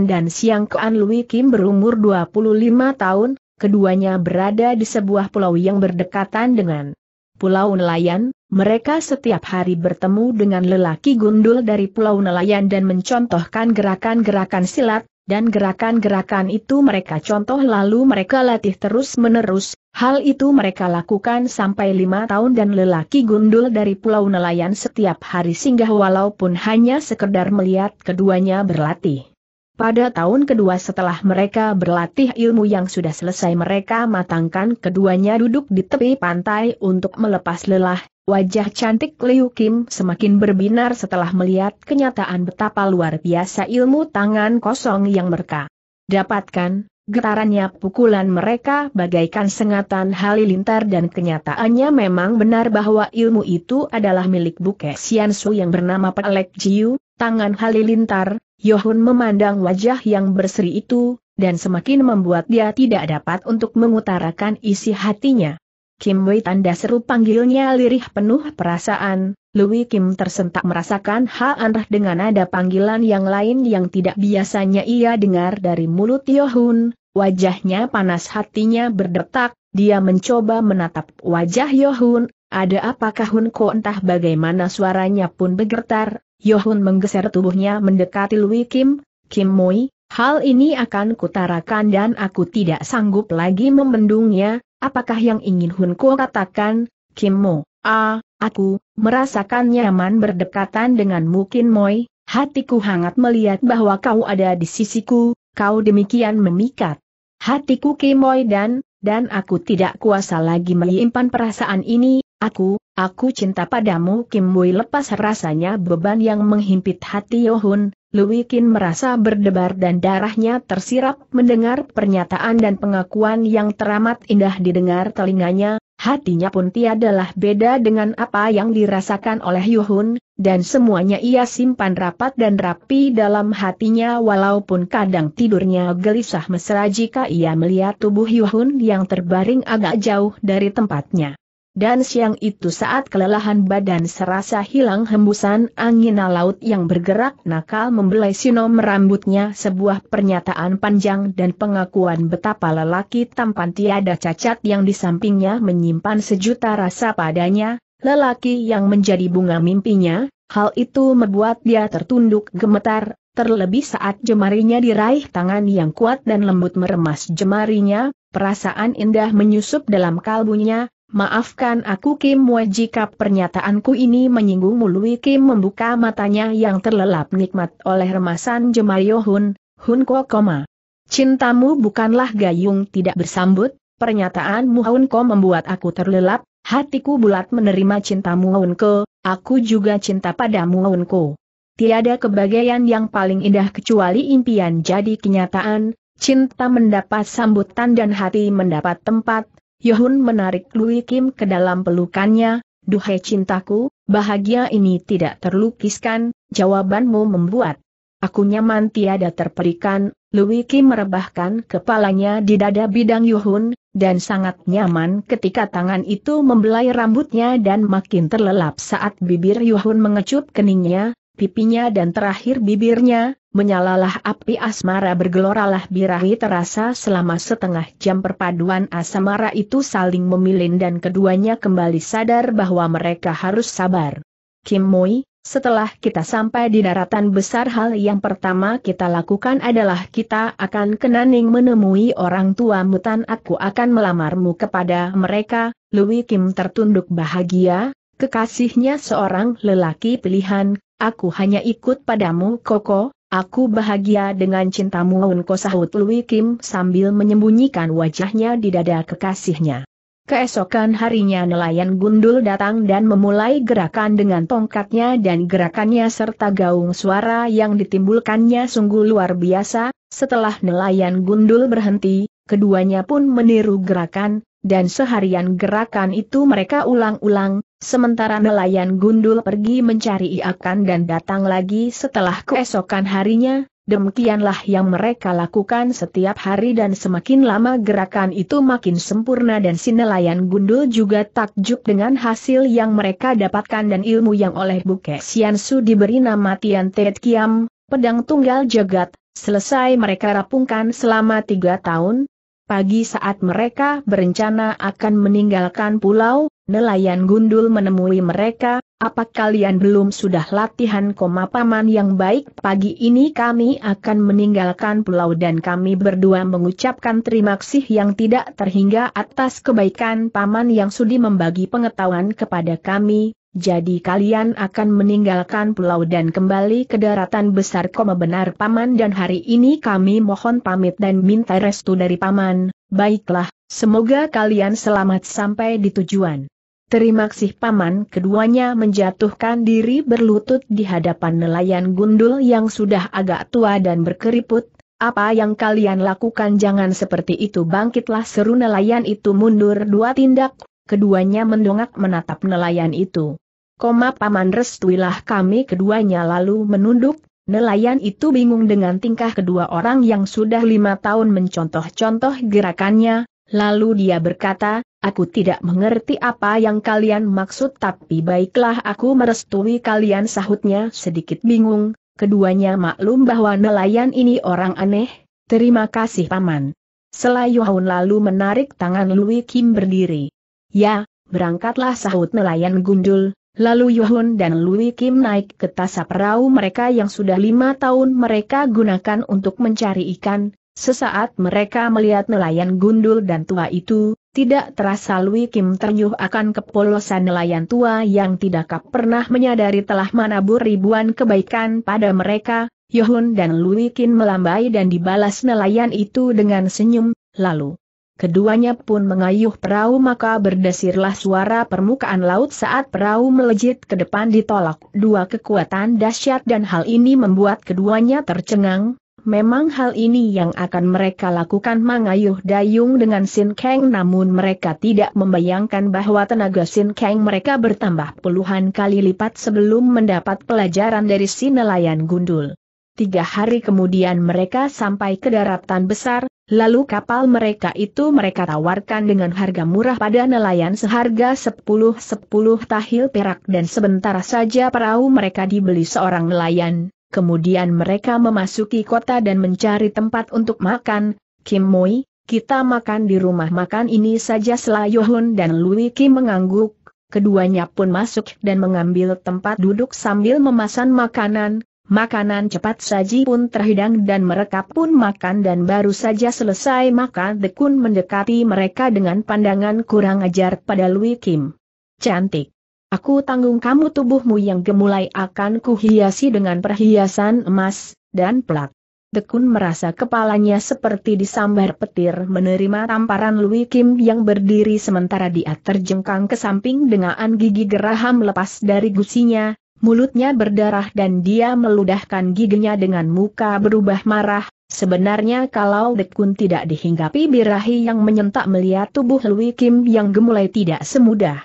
dan Siang Kean Lui Kim berumur 25 tahun, keduanya berada di sebuah pulau yang berdekatan dengan Pulau Nelayan, mereka setiap hari bertemu dengan lelaki gundul dari Pulau Nelayan dan mencontohkan gerakan-gerakan silat, dan gerakan-gerakan itu mereka contoh lalu mereka latih terus-menerus, hal itu mereka lakukan sampai lima tahun dan lelaki gundul dari Pulau Nelayan setiap hari singgah walaupun hanya sekedar melihat keduanya berlatih. Pada tahun kedua setelah mereka berlatih ilmu yang sudah selesai mereka matangkan keduanya duduk di tepi pantai untuk melepas lelah, wajah cantik Liu Kim semakin berbinar setelah melihat kenyataan betapa luar biasa ilmu tangan kosong yang mereka dapatkan, getarannya pukulan mereka bagaikan sengatan halilintar dan kenyataannya memang benar bahwa ilmu itu adalah milik Buke Xiansu yang bernama Pelek Jiu, tangan halilintar, Yohun memandang wajah yang berseri itu, dan semakin membuat dia tidak dapat untuk mengutarakan isi hatinya. Kim Wei tanda seru panggilnya lirih penuh perasaan, Louis Kim tersentak merasakan hal aneh dengan ada panggilan yang lain yang tidak biasanya ia dengar dari mulut Yohun, wajahnya panas hatinya berdetak, dia mencoba menatap wajah Yohun, ada apakah Hun Ko entah bagaimana suaranya pun bergetar, Yohun menggeser tubuhnya mendekati Lui Kim, Kim Moi, hal ini akan kutarakan dan aku tidak sanggup lagi membendungnya, apakah yang ingin Hun Ko katakan, Kim Mo, ah, aku, merasakan nyaman berdekatan dengan Kim Moi, hatiku hangat melihat bahwa kau ada di sisiku, kau demikian memikat. Hatiku Kim Moi dan, dan aku tidak kuasa lagi menyimpan perasaan ini, aku, Aku cinta padamu Kim Wei lepas rasanya beban yang menghimpit hati Yohun, Lui Kin merasa berdebar dan darahnya tersirap mendengar pernyataan dan pengakuan yang teramat indah didengar telinganya, hatinya pun tiadalah beda dengan apa yang dirasakan oleh Yuhun, dan semuanya ia simpan rapat dan rapi dalam hatinya walaupun kadang tidurnya gelisah mesra jika ia melihat tubuh Yuhun yang terbaring agak jauh dari tempatnya. Dan siang itu saat kelelahan badan serasa hilang hembusan angin laut yang bergerak nakal membelai sinom rambutnya sebuah pernyataan panjang dan pengakuan betapa lelaki tampan tiada cacat yang di sampingnya menyimpan sejuta rasa padanya, lelaki yang menjadi bunga mimpinya, hal itu membuat dia tertunduk gemetar, terlebih saat jemarinya diraih tangan yang kuat dan lembut meremas jemarinya, perasaan indah menyusup dalam kalbunya, Maafkan aku Kim Mo jika pernyataanku ini menyinggung Lui Kim membuka matanya yang terlelap nikmat oleh remasan Jemayo Hun, Hun Ko koma. Cintamu bukanlah gayung tidak bersambut, pernyataan Hun Ko membuat aku terlelap, hatiku bulat menerima cintamu Hun Ko, aku juga cinta padamu Hun Ko. Tiada kebahagiaan yang paling indah kecuali impian. Jadi kenyataan, cinta mendapat sambutan dan hati mendapat tempat, Yohun menarik Lui Kim ke dalam pelukannya, Duhai cintaku, bahagia ini tidak terlukiskan, jawabanmu membuat. Aku nyaman tiada terperikan, Lui Kim merebahkan kepalanya di dada bidang Yohun, dan sangat nyaman ketika tangan itu membelai rambutnya dan makin terlelap saat bibir Yohun mengecup keningnya, pipinya dan terakhir bibirnya, menyalalah api asmara bergeloralah birahi terasa selama setengah jam perpaduan asmara itu saling memilin dan keduanya kembali sadar bahwa mereka harus sabar. Kim Moi, setelah kita sampai di daratan besar hal yang pertama kita lakukan adalah kita akan kenaning menemui orang tua mutan. Aku akan melamarmu kepada mereka, Louis Kim tertunduk bahagia, kekasihnya seorang lelaki pilihan, Aku hanya ikut padamu Koko, aku bahagia dengan cintamu Unko sahut Lui Kim sambil menyembunyikan wajahnya di dada kekasihnya. Keesokan harinya nelayan gundul datang dan memulai gerakan dengan tongkatnya dan gerakannya serta gaung suara yang ditimbulkannya sungguh luar biasa, setelah nelayan gundul berhenti, keduanya pun meniru gerakan, dan seharian gerakan itu mereka ulang-ulang, sementara nelayan gundul pergi mencari ikan dan datang lagi setelah keesokan harinya, demikianlah yang mereka lakukan setiap hari dan semakin lama gerakan itu makin sempurna dan si nelayan gundul juga takjub dengan hasil yang mereka dapatkan dan ilmu yang oleh Buke Siansu diberi nama Tian Tet Kiam, pedang tunggal jagat, selesai mereka rapungkan selama tiga tahun, Pagi saat mereka berencana akan meninggalkan pulau, nelayan gundul menemui mereka, apa kalian belum sudah latihan koma paman yang baik? Pagi ini kami akan meninggalkan pulau dan kami berdua mengucapkan terima kasih yang tidak terhingga atas kebaikan paman yang sudi membagi pengetahuan kepada kami, jadi kalian akan meninggalkan pulau dan kembali ke daratan besar koma benar paman dan hari ini kami mohon pamit dan minta restu dari paman, baiklah, semoga kalian selamat sampai di tujuan. Terima kasih paman. Keduanya menjatuhkan diri berlutut di hadapan nelayan gundul yang sudah agak tua dan berkeriput, apa yang kalian lakukan jangan seperti itu. Bangkitlah seru nelayan itu. Mundur dua tindak, keduanya mendongak menatap nelayan itu. Koma paman restuilah kami keduanya lalu menunduk, nelayan itu bingung dengan tingkah kedua orang yang sudah lima tahun mencontoh-contoh gerakannya, lalu dia berkata, aku tidak mengerti apa yang kalian maksud tapi baiklah aku merestui kalian sahutnya sedikit bingung, keduanya maklum bahwa nelayan ini orang aneh, terima kasih paman. Selayuhun lalu menarik tangan Lui Kim berdiri. Ya, berangkatlah sahut nelayan gundul, Lalu Yohun dan Lui Kim naik ke tasa perahu mereka yang sudah lima tahun mereka gunakan untuk mencari ikan. Sesaat mereka melihat nelayan gundul dan tua itu, tidak terasa Lui Kim ternyuh akan kepolosan nelayan tua yang tidak pernah menyadari telah menabur ribuan kebaikan pada mereka. Yohun dan Lui Kim melambai dan dibalas nelayan itu dengan senyum, lalu Keduanya pun mengayuh perahu maka berdesirlah suara permukaan laut saat perahu melejit ke depan ditolak. Dua kekuatan dahsyat dan hal ini membuat keduanya tercengang, Memang hal ini yang akan mereka lakukan mengayuh dayung dengan Sin Kang. Namun mereka tidak membayangkan bahwa tenaga Sin Kang mereka bertambah puluhan kali lipat sebelum mendapat pelajaran dari si nelayan gundul. Tiga hari kemudian mereka sampai ke daratan besar, lalu kapal mereka itu mereka tawarkan dengan harga murah pada nelayan seharga sepuluh-sepuluh tahil perak dan sebentar saja perahu mereka dibeli seorang nelayan, Kemudian mereka memasuki kota dan mencari tempat untuk makan. Kim Moi, kita makan di rumah makan ini saja Selayuhun dan Lui Kim mengangguk. Keduanya pun masuk dan mengambil tempat duduk sambil memesan makanan. Makanan cepat saji pun terhidang dan mereka pun makan dan baru saja selesai makan Dekun mendekati mereka dengan pandangan kurang ajar pada Lui Kim. Cantik. Aku tanggung kamu tubuhmu yang gemulai akan kuhiasi dengan perhiasan emas, dan pelat. Dekun merasa kepalanya seperti disambar petir menerima tamparan Louis Kim yang berdiri sementara dia terjengkang ke samping dengan gigi geraham lepas dari gusinya, mulutnya berdarah dan dia meludahkan giginya dengan muka berubah marah, Sebenarnya kalau Dekun tidak dihinggapi birahi yang menyentak melihat tubuh Louis Kim yang gemulai tidak semudah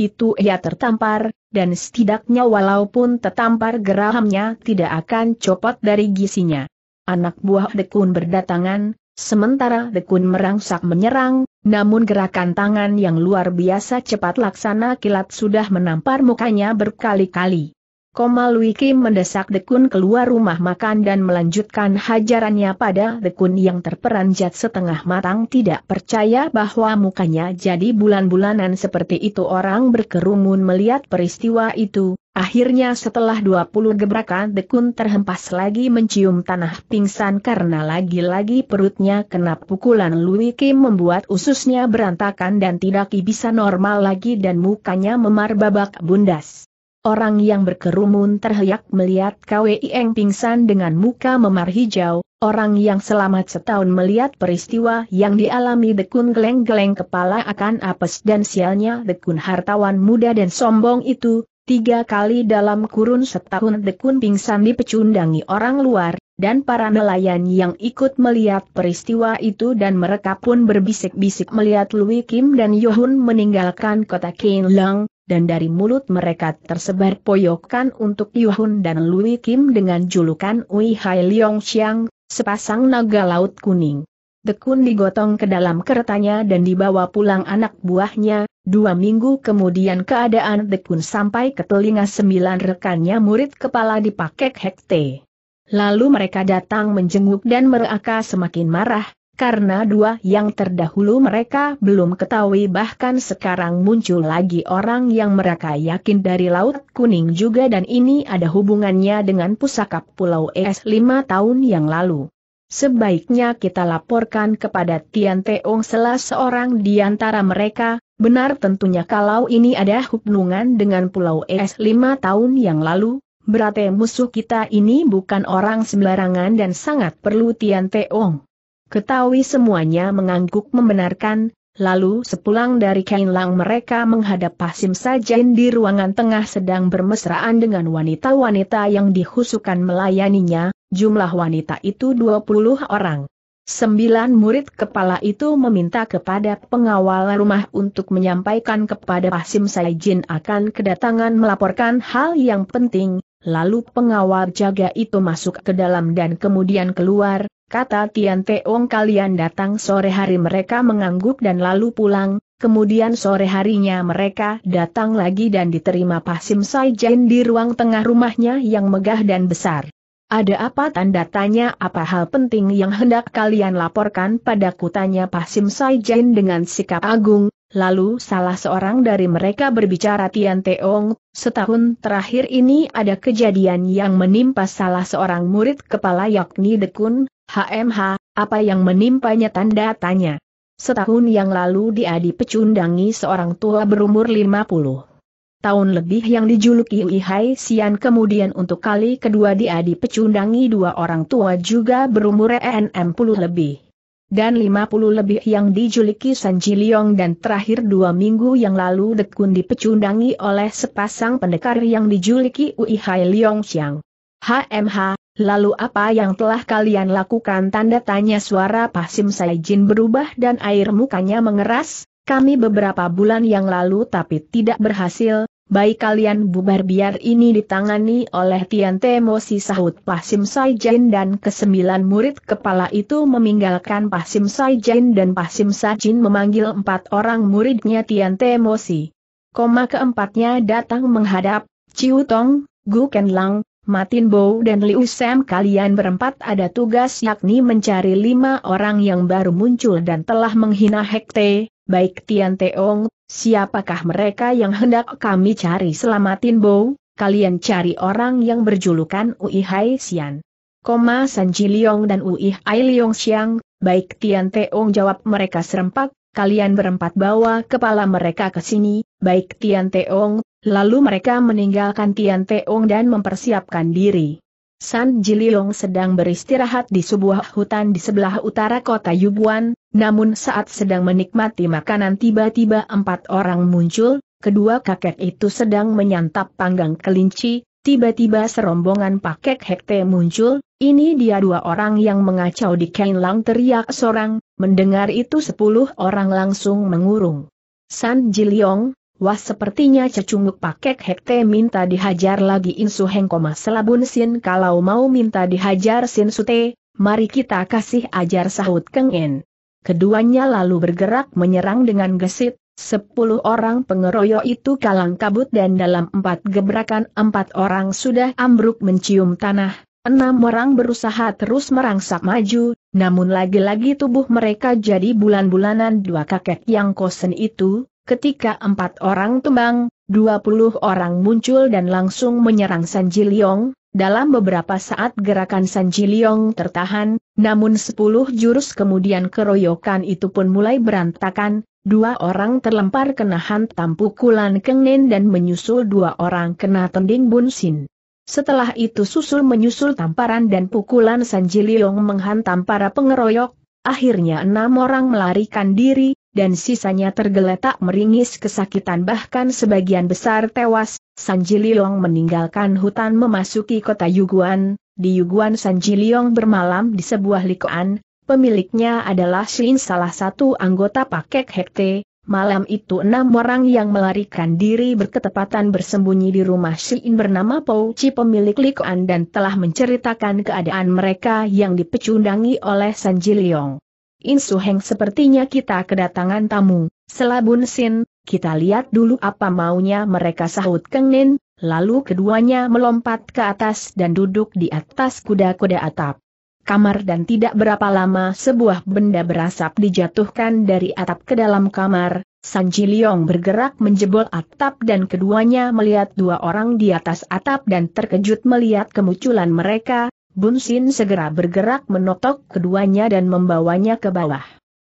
itu ia tertampar, dan setidaknya walaupun tertampar gerahamnya tidak akan copot dari gisinya. Anak buah Dekun berdatangan, sementara Dekun merangsak menyerang, namun gerakan tangan yang luar biasa cepat laksana kilat sudah menampar mukanya berkali-kali. Komal Wiki mendesak Dekun keluar rumah makan dan melanjutkan hajarannya pada Dekun yang terperanjat setengah matang tidak percaya bahwa mukanya jadi bulan-bulanan seperti itu orang berkerumun melihat peristiwa itu. Akhirnya setelah 20 gebrakan Dekun terhempas lagi mencium tanah pingsan karena lagi-lagi perutnya kena pukulan Wiki membuat ususnya berantakan dan tidak bisa normal lagi dan mukanya memar babak bundas. Orang yang berkerumun terheyak melihat KWI Eng pingsan dengan muka memar hijau, orang yang selamat setahun melihat peristiwa yang dialami Dekun geleng-geleng kepala akan apes dan sialnya Dekun hartawan muda dan sombong itu, tiga kali dalam kurun setahun Dekun pingsan dipecundangi orang luar, dan para nelayan yang ikut melihat peristiwa itu dan mereka pun berbisik-bisik melihat Louis Kim dan Yohun meninggalkan kota Lang dan dari mulut mereka tersebar poyokan untuk Yuhun dan Lui Kim dengan julukan Ui Hai Leong Xiang, sepasang naga laut kuning. Dekun digotong ke dalam keretanya dan dibawa pulang anak buahnya, dua minggu kemudian keadaan Dekun sampai ke telinga sembilan rekannya murid kepala dipakek hekte. Lalu mereka datang menjenguk dan mereka semakin marah, karena dua yang terdahulu mereka belum ketahui bahkan sekarang muncul lagi orang yang mereka yakin dari Laut Kuning juga dan ini ada hubungannya dengan pusaka Pulau Es lima tahun yang lalu. Sebaiknya kita laporkan kepada Tian Teong salah seorang di antara mereka, benar tentunya kalau ini ada hubungan dengan Pulau Es lima tahun yang lalu, berarti musuh kita ini bukan orang sembarangan dan sangat perlu Tian Teong. Ketahui semuanya mengangguk membenarkan, lalu sepulang dari Kainlang mereka menghadap Pasim Sajen di ruangan tengah sedang bermesraan dengan wanita-wanita yang dihusukan melayaninya, jumlah wanita itu 20 orang. Sembilan murid kepala itu meminta kepada pengawal rumah untuk menyampaikan kepada Pasim Sajen akan kedatangan melaporkan hal yang penting, lalu pengawal jaga itu masuk ke dalam dan kemudian keluar, Kata Tian Teong kalian datang sore hari mereka mengangguk dan lalu pulang, kemudian sore harinya mereka datang lagi dan diterima Pasim Saijen di ruang tengah rumahnya yang megah dan besar. Ada apa tanda tanya apa hal penting yang hendak kalian laporkan pada kutanya Pasim Saijen dengan sikap agung, lalu salah seorang dari mereka berbicara Tian Teong, setahun terakhir ini ada kejadian yang menimpa salah seorang murid kepala yakni Dekun, HMH, apa yang menimpanya tanda tanya. Setahun yang lalu dia dipecundangi seorang tua berumur 50 tahun lebih yang dijuluki Hai Sian kemudian untuk kali kedua dia dipecundangi dua orang tua juga berumur 60 lebih. Dan 50 lebih yang dijuluki San Jiliong dan terakhir dua minggu yang lalu Dekun dipecundangi oleh sepasang pendekar yang dijuluki Ui Hai Liong Xiang. HMH, lalu apa yang telah kalian lakukan? Tanda tanya suara Pasim Saijin berubah dan air mukanya mengeras, kami beberapa bulan yang lalu tapi tidak berhasil, baik kalian bubar biar ini ditangani oleh Tian Temosi sahut Pasim Saijen dan kesembilan murid kepala itu meninggalkan Pasim Saijen dan Pasim Sajin memanggil empat orang muridnya Tian Temosi. Koma keempatnya datang menghadap, Ciu Tong, Gu Ken Lang, Matin Bo dan Liu Sam kalian berempat ada tugas yakni mencari lima orang yang baru muncul dan telah menghina Hekte, baik Tian Teong, Siapakah mereka yang hendak kami cari selamatin Bo? Kalian cari orang yang berjulukan Ui Hai Sian. Koma San Ji dan Ui Hai Leong Xiang, baik Tian Teong jawab mereka serempak, kalian berempat bawa kepala mereka ke sini, baik Tian Teong, lalu mereka meninggalkan Tian Teong dan mempersiapkan diri. San Jiliong sedang beristirahat di sebuah hutan di sebelah utara kota Yubuan, namun saat sedang menikmati makanan tiba-tiba empat orang muncul, kedua kakek itu sedang menyantap panggang kelinci, tiba-tiba serombongan pakek hekte muncul, ini dia dua orang yang mengacau di Lang teriak seorang, mendengar itu sepuluh orang langsung mengurung. San Jiliong, Wah sepertinya cecunguk pakek hekte minta dihajar lagi insu hengkoma selabun sin. Kalau mau minta dihajar sin sute, mari kita kasih ajar sahut kengen. Keduanya lalu bergerak menyerang dengan gesit, sepuluh orang pengeroyok itu kalang kabut dan dalam empat gebrakan empat orang sudah ambruk mencium tanah, enam orang berusaha terus merangsak maju, namun lagi-lagi tubuh mereka jadi bulan-bulanan. Dua kakek yang kosen itu, Ketika empat orang tumbang, dua puluh orang muncul dan langsung menyerang Sanji Liong, dalam beberapa saat gerakan Sanji Liong tertahan, namun sepuluh jurus kemudian keroyokan itu pun mulai berantakan, dua orang terlempar kena hantam pukulan Kengnen dan menyusul dua orang kena tending Bunsin. Setelah itu susul menyusul tamparan dan pukulan Sanji Liong menghantam para pengeroyok, akhirnya enam orang melarikan diri, dan sisanya tergeletak meringis kesakitan bahkan sebagian besar tewas, Sanji Liong meninggalkan hutan memasuki kota Yuguan, di Yuguan Sanji Liong bermalam di sebuah likoan, pemiliknya adalah Shin salah satu anggota pakek Hekte, malam itu enam orang yang melarikan diri berketepatan bersembunyi di rumah Shin bernama Pou Chi pemilik likoan dan telah menceritakan keadaan mereka yang dipecundangi oleh Sanji Liong. Insu Heng sepertinya kita kedatangan tamu, selabun sin, kita lihat dulu apa maunya mereka sahut Keng Nin, lalu keduanya melompat ke atas dan duduk di atas kuda-kuda atap. Kamar dan tidak berapa lama sebuah benda berasap dijatuhkan dari atap ke dalam kamar, Sanji Liong bergerak menjebol atap dan keduanya melihat dua orang di atas atap dan terkejut melihat kemunculan mereka, Bun Sin segera bergerak menotok keduanya dan membawanya ke bawah.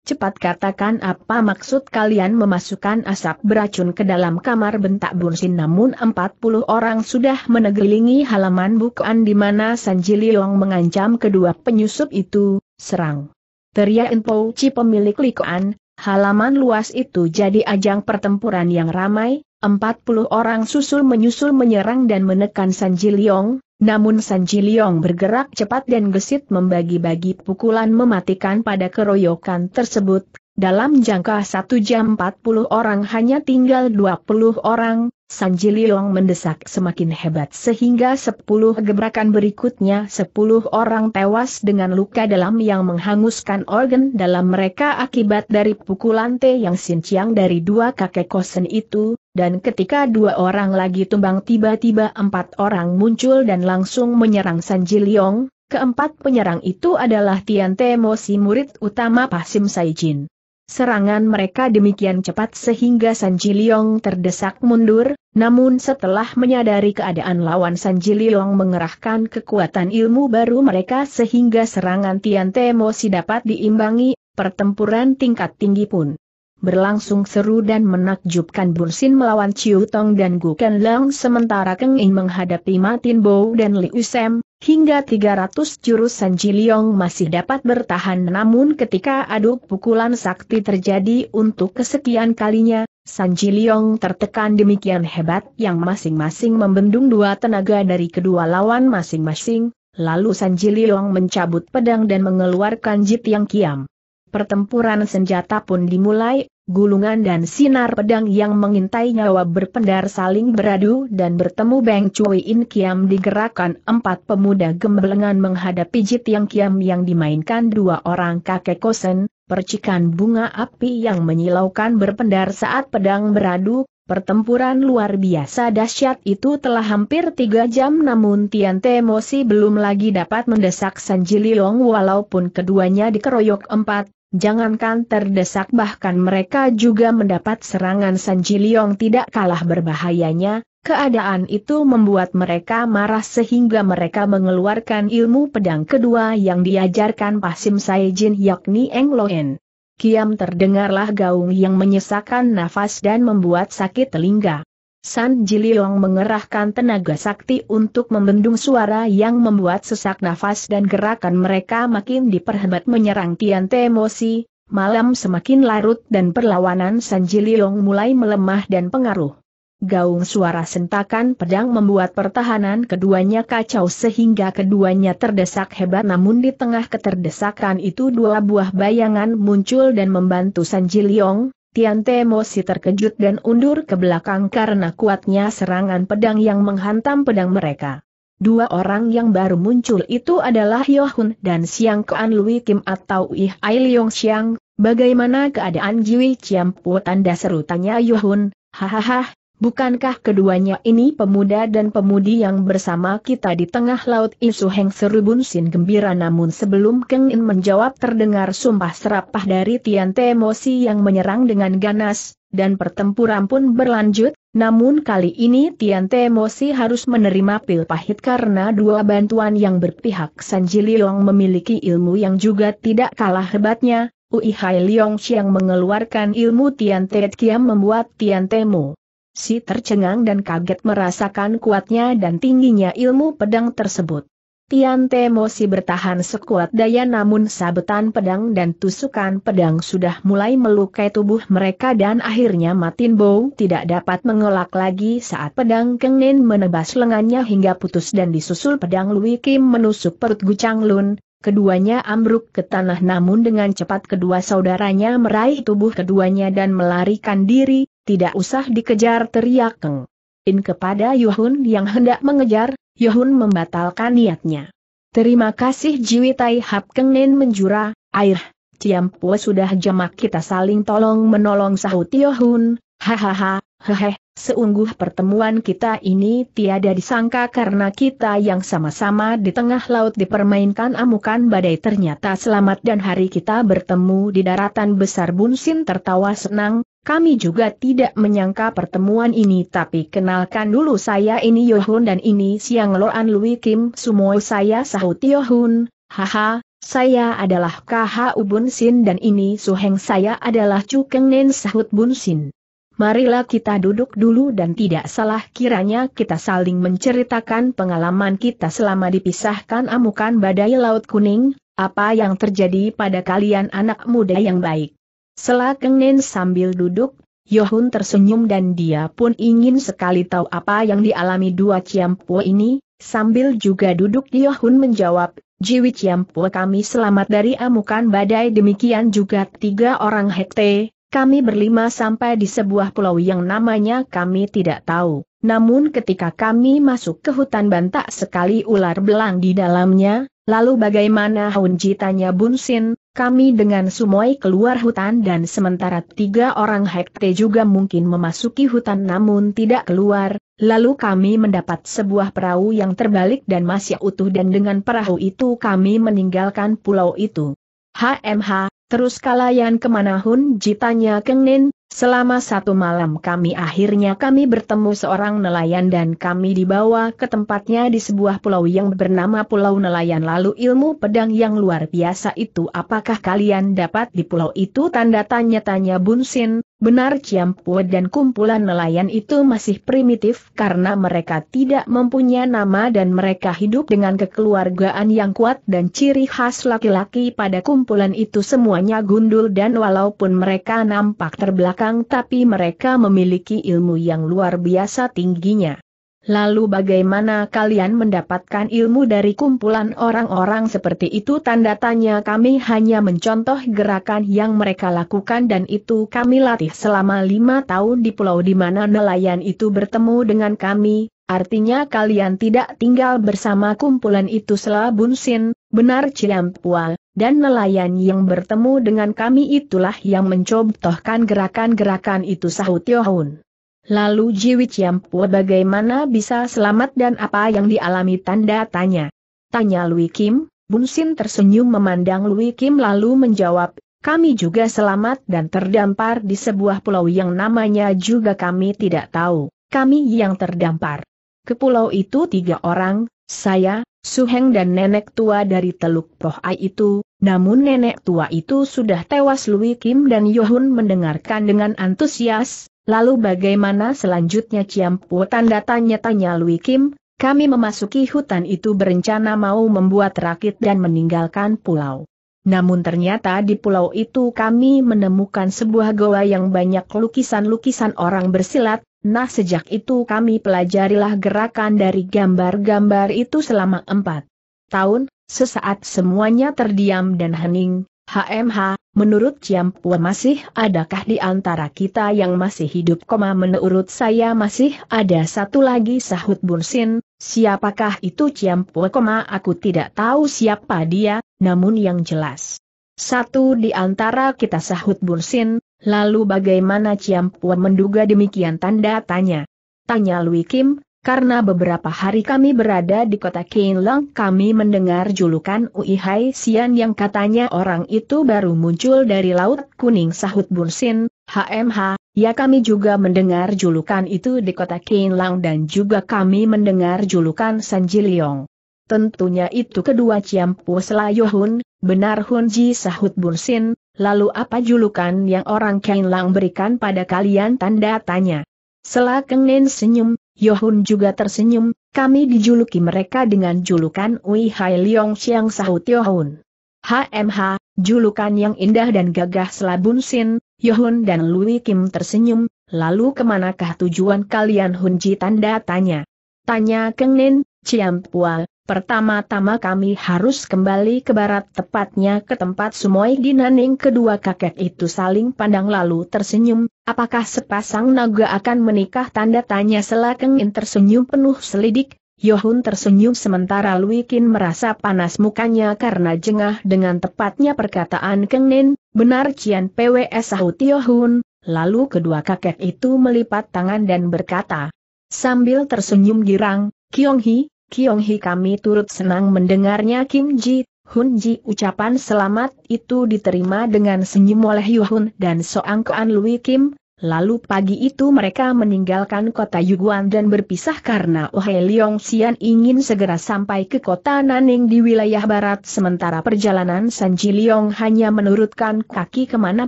Cepat katakan apa maksud kalian memasukkan asap beracun ke dalam kamar bentak Bun Sin namun 40 orang sudah menegelilingi halaman bukuan di mana Sanji Liong mengancam kedua penyusup itu, serang. Teriak Info Ci pemilik Likuan, halaman luas itu jadi ajang pertempuran yang ramai, 40 orang susul menyusul menyerang dan menekan Sanji Liong, namun Sanji Liong bergerak cepat dan gesit membagi-bagi pukulan mematikan pada keroyokan tersebut. Dalam jangka satu jam 40 orang hanya tinggal 20 orang, Sanji Liong mendesak semakin hebat sehingga 10 gebrakan berikutnya 10 orang tewas dengan luka dalam yang menghanguskan organ dalam mereka akibat dari pukulan T yang sinciang dari dua kakek kosen itu, dan ketika dua orang lagi tumbang tiba-tiba empat orang muncul dan langsung menyerang Sanji Liong, keempat penyerang itu adalah Tian Temo si murid utama Pasim Saijin. Serangan mereka demikian cepat sehingga Sanji Liong terdesak mundur, namun setelah menyadari keadaan lawan Sanji Liong mengerahkan kekuatan ilmu baru mereka sehingga serangan Tian Temo si dapat diimbangi, pertempuran tingkat tinggi pun berlangsung seru dan menakjubkan Bursin melawan Chiu Tong dan Gu Ken Lang sementara Keng Ing menghadapi Matin Bo dan Li Usem, hingga 300 jurus Sanji Liong masih dapat bertahan namun ketika adu pukulan sakti terjadi untuk kesekian kalinya, Sanji Liong tertekan demikian hebat yang masing-masing membendung dua tenaga dari kedua lawan masing-masing, lalu Sanji Liong mencabut pedang dan mengeluarkan jit yang kiam. Pertempuran senjata pun dimulai, gulungan dan sinar pedang yang mengintai nyawa berpendar saling beradu dan bertemu Beng Cui In Kiam digerakkan empat pemuda gemblengan menghadapi Jit Yang Kiam yang dimainkan dua orang kakek kosen, percikan bunga api yang menyilaukan berpendar saat pedang beradu, Pertempuran luar biasa dahsyat itu telah hampir tiga jam namun Tian Temosi belum lagi dapat mendesak Sanji Liong walaupun keduanya dikeroyok empat, Jangankan terdesak bahkan mereka juga mendapat serangan Sanji Liong tidak kalah berbahayanya, keadaan itu membuat mereka marah sehingga mereka mengeluarkan ilmu pedang kedua yang diajarkan Pasim Saijin yakni Eng Loen. Kiam terdengarlah gaung yang menyesakkan nafas dan membuat sakit telinga. San Jiliong mengerahkan tenaga sakti untuk membendung suara yang membuat sesak nafas dan gerakan mereka makin diperhebat menyerang Tian Temosi, malam semakin larut dan perlawanan San Jiliong mulai melemah dan pengaruh. Gaung suara sentakan pedang membuat pertahanan keduanya kacau sehingga keduanya terdesak hebat namun di tengah keterdesakan itu dua buah bayangan muncul dan membantu San Jiliong, Tian Temosi terkejut dan undur ke belakang karena kuatnya serangan pedang yang menghantam pedang mereka. Dua orang yang baru muncul itu adalah Yohun dan Siang Kuan Lui Kim atau Ih Ai Leong Siang. Bagaimana keadaan Jiwi Ciampu tanda seru tanya Yohun, hahaha, Bukankah keduanya ini pemuda dan pemudi yang bersama kita di tengah laut Isu Heng serubun sin gembira? Namun sebelum Keng In menjawab terdengar sumpah serapah dari Tian Temosi yang menyerang dengan ganas, dan pertempuran pun berlanjut, namun kali ini Tian Temosi harus menerima pil pahit karena dua bantuan yang berpihak Sanji Liong memiliki ilmu yang juga tidak kalah hebatnya, Ui Hai Liong Xiang mengeluarkan ilmu Tian Tet Kiam membuat Tian Temo Si tercengang dan kaget merasakan kuatnya dan tingginya ilmu pedang tersebut. Tian Temosi bertahan sekuat daya namun sabetan pedang dan tusukan pedang sudah mulai melukai tubuh mereka dan akhirnya Matin Bow tidak dapat mengelak lagi saat pedang Kengnin menebas lengannya hingga putus dan disusul pedang Lui Kim menusuk perut Gucang Lun, keduanya ambruk ke tanah namun dengan cepat kedua saudaranya meraih tubuh keduanya dan melarikan diri, tidak usah dikejar teriak Keng. In kepada Yohun yang hendak mengejar, Yohun membatalkan niatnya. Terima kasih Jiwi Tai Hap Nin menjura, air, Ciampu sudah jamak kita saling tolong menolong sahut Yohun, hahaha, hehe, Seungguh pertemuan kita ini tiada disangka karena kita yang sama-sama di tengah laut dipermainkan amukan badai ternyata selamat dan hari kita bertemu di daratan besar Bunsin tertawa senang, kami juga tidak menyangka pertemuan ini tapi kenalkan dulu saya ini Yohun dan ini Siang Loan Lui Kim Sumo saya sahut Yohun, haha, saya adalah KH Ubunsin dan ini Suheng saya adalah Cukeng Nen sahut Bunsin. Marilah kita duduk dulu dan tidak salah kiranya kita saling menceritakan pengalaman kita selama dipisahkan amukan badai laut kuning, apa yang terjadi pada kalian anak muda yang baik. Selakengin sambil duduk, Yohun tersenyum dan dia pun ingin sekali tahu apa yang dialami dua ciampu ini, sambil juga duduk Yohun menjawab, Jiwi ciampu kami selamat dari amukan badai. Demikian juga tiga orang hekte, kami berlima sampai di sebuah pulau yang namanya kami tidak tahu. Namun ketika kami masuk ke hutan bantak sekali ular belang di dalamnya, lalu bagaimana? Hunji tanya Bunsin, kami dengan Sumoy keluar hutan dan sementara tiga orang hekte juga mungkin memasuki hutan namun tidak keluar, lalu kami mendapat sebuah perahu yang terbalik dan masih utuh dan dengan perahu itu kami meninggalkan pulau itu. HMH, Terus kalayan ke mana Hun? Jitanya Keng Nin, selama satu malam kami akhirnya kami bertemu seorang nelayan dan kami dibawa ke tempatnya di sebuah pulau yang bernama Pulau Nelayan. Lalu ilmu pedang yang luar biasa itu apakah kalian dapat di pulau itu? tanda tanya-tanya Bunsin, Benar Ciampu dan kumpulan nelayan itu masih primitif karena mereka tidak mempunyai nama dan mereka hidup dengan kekeluargaan yang kuat dan ciri khas laki-laki pada kumpulan itu semuanya gundul dan walaupun mereka nampak terbelakang tapi mereka memiliki ilmu yang luar biasa tingginya. Lalu bagaimana kalian mendapatkan ilmu dari kumpulan orang-orang seperti itu? Tanda tanya kami hanya mencontoh gerakan yang mereka lakukan dan itu kami latih selama lima tahun di pulau di mana nelayan itu bertemu dengan kami, artinya kalian tidak tinggal bersama kumpulan itu selabun sin, benar Ciampua, dan nelayan yang bertemu dengan kami itulah yang mencontohkan gerakan-gerakan itu sahut Yohun. Lalu Jiwi Ciampu bagaimana bisa selamat dan apa yang dialami? Tanda tanya. Tanya Lui Kim, Bun Sin tersenyum memandang Lui Kim lalu menjawab, kami juga selamat dan terdampar di sebuah pulau yang namanya juga kami tidak tahu, kami yang terdampar. Ke pulau itu tiga orang, saya, Suheng dan nenek tua dari Teluk Poh Ai itu, namun nenek tua itu sudah tewas. Lui Kim dan Yohun mendengarkan dengan antusias, Lalu bagaimana selanjutnya Ciampu tanda tanya-tanya Lui Kim, kami memasuki hutan itu berencana mau membuat rakit dan meninggalkan pulau. Namun ternyata di pulau itu kami menemukan sebuah goa yang banyak lukisan-lukisan orang bersilat, nah sejak itu kami pelajarilah gerakan dari gambar-gambar itu selama empat tahun, sesaat semuanya terdiam dan hening, HMH, menurut Ciampua masih adakah di antara kita yang masih hidup koma menurut saya masih ada satu lagi sahut Bunsin, siapakah itu Ciampua koma aku tidak tahu siapa dia, namun yang jelas. Satu di antara kita sahut Bunsin, lalu bagaimana Ciampua menduga demikian tanda tanya. Tanya Lui Kim, karena beberapa hari kami berada di kota Keinlang kami mendengar julukan Ui Hai Sian yang katanya orang itu baru muncul dari Laut Kuning sahut Bunsin, HMH, ya kami juga mendengar julukan itu di kota Keinlang dan juga kami mendengar julukan Sanji Leong. Tentunya itu kedua Ciampu Selayuhun, benar Hunji sahut Bunsin, lalu apa julukan yang orang Keinlang berikan pada kalian tanda tanya. Selakengin senyum, Yohun juga tersenyum, kami dijuluki mereka dengan julukan Ui Hai Leong Siang sahut Yohun. HMH, julukan yang indah dan gagah selabun Sin, Yohun dan Lui Kim tersenyum, lalu ke manakah tujuan kalian Hunji tanda tanya. Tanya Keng Nin, Ciampua, pertama-tama kami harus kembali ke barat tepatnya ke tempat Sumoy Dinaning kedua kakek itu saling pandang lalu tersenyum, Apakah sepasang naga akan menikah? Tanda tanya selakeng in tersenyum penuh selidik, Yohun tersenyum sementara Lui Kin merasa panas mukanya karena jengah dengan tepatnya perkataan Keng Nin, benar Cian PWS sahut Yohun, lalu kedua kakek itu melipat tangan dan berkata, sambil tersenyum girang, Kiong Hi, Kiong Hi kami turut senang mendengarnya Kim Ji, Hun Ji. Ucapan selamat itu diterima dengan senyum oleh Yuhun dan Soang Koan Lui Kim, lalu pagi itu mereka meninggalkan kota Yuguan dan berpisah karena Oh Leong Sian ingin segera sampai ke kota Naning di wilayah barat. Sementara perjalanan Sanji Leong hanya menurutkan kaki ke mana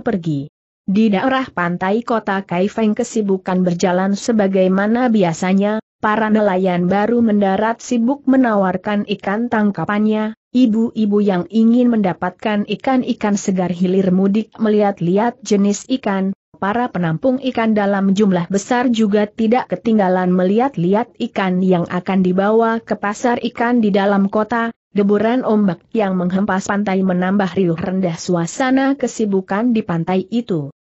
pergi. Di daerah pantai kota Kaifeng kesibukan berjalan sebagaimana biasanya, para nelayan baru mendarat sibuk menawarkan ikan tangkapannya, Ibu-ibu yang ingin mendapatkan ikan-ikan segar hilir mudik melihat-lihat jenis ikan, para penampung ikan dalam jumlah besar juga tidak ketinggalan melihat-lihat ikan yang akan dibawa ke pasar ikan di dalam kota, deburan ombak yang menghempas pantai menambah riuh rendah suasana kesibukan di pantai itu.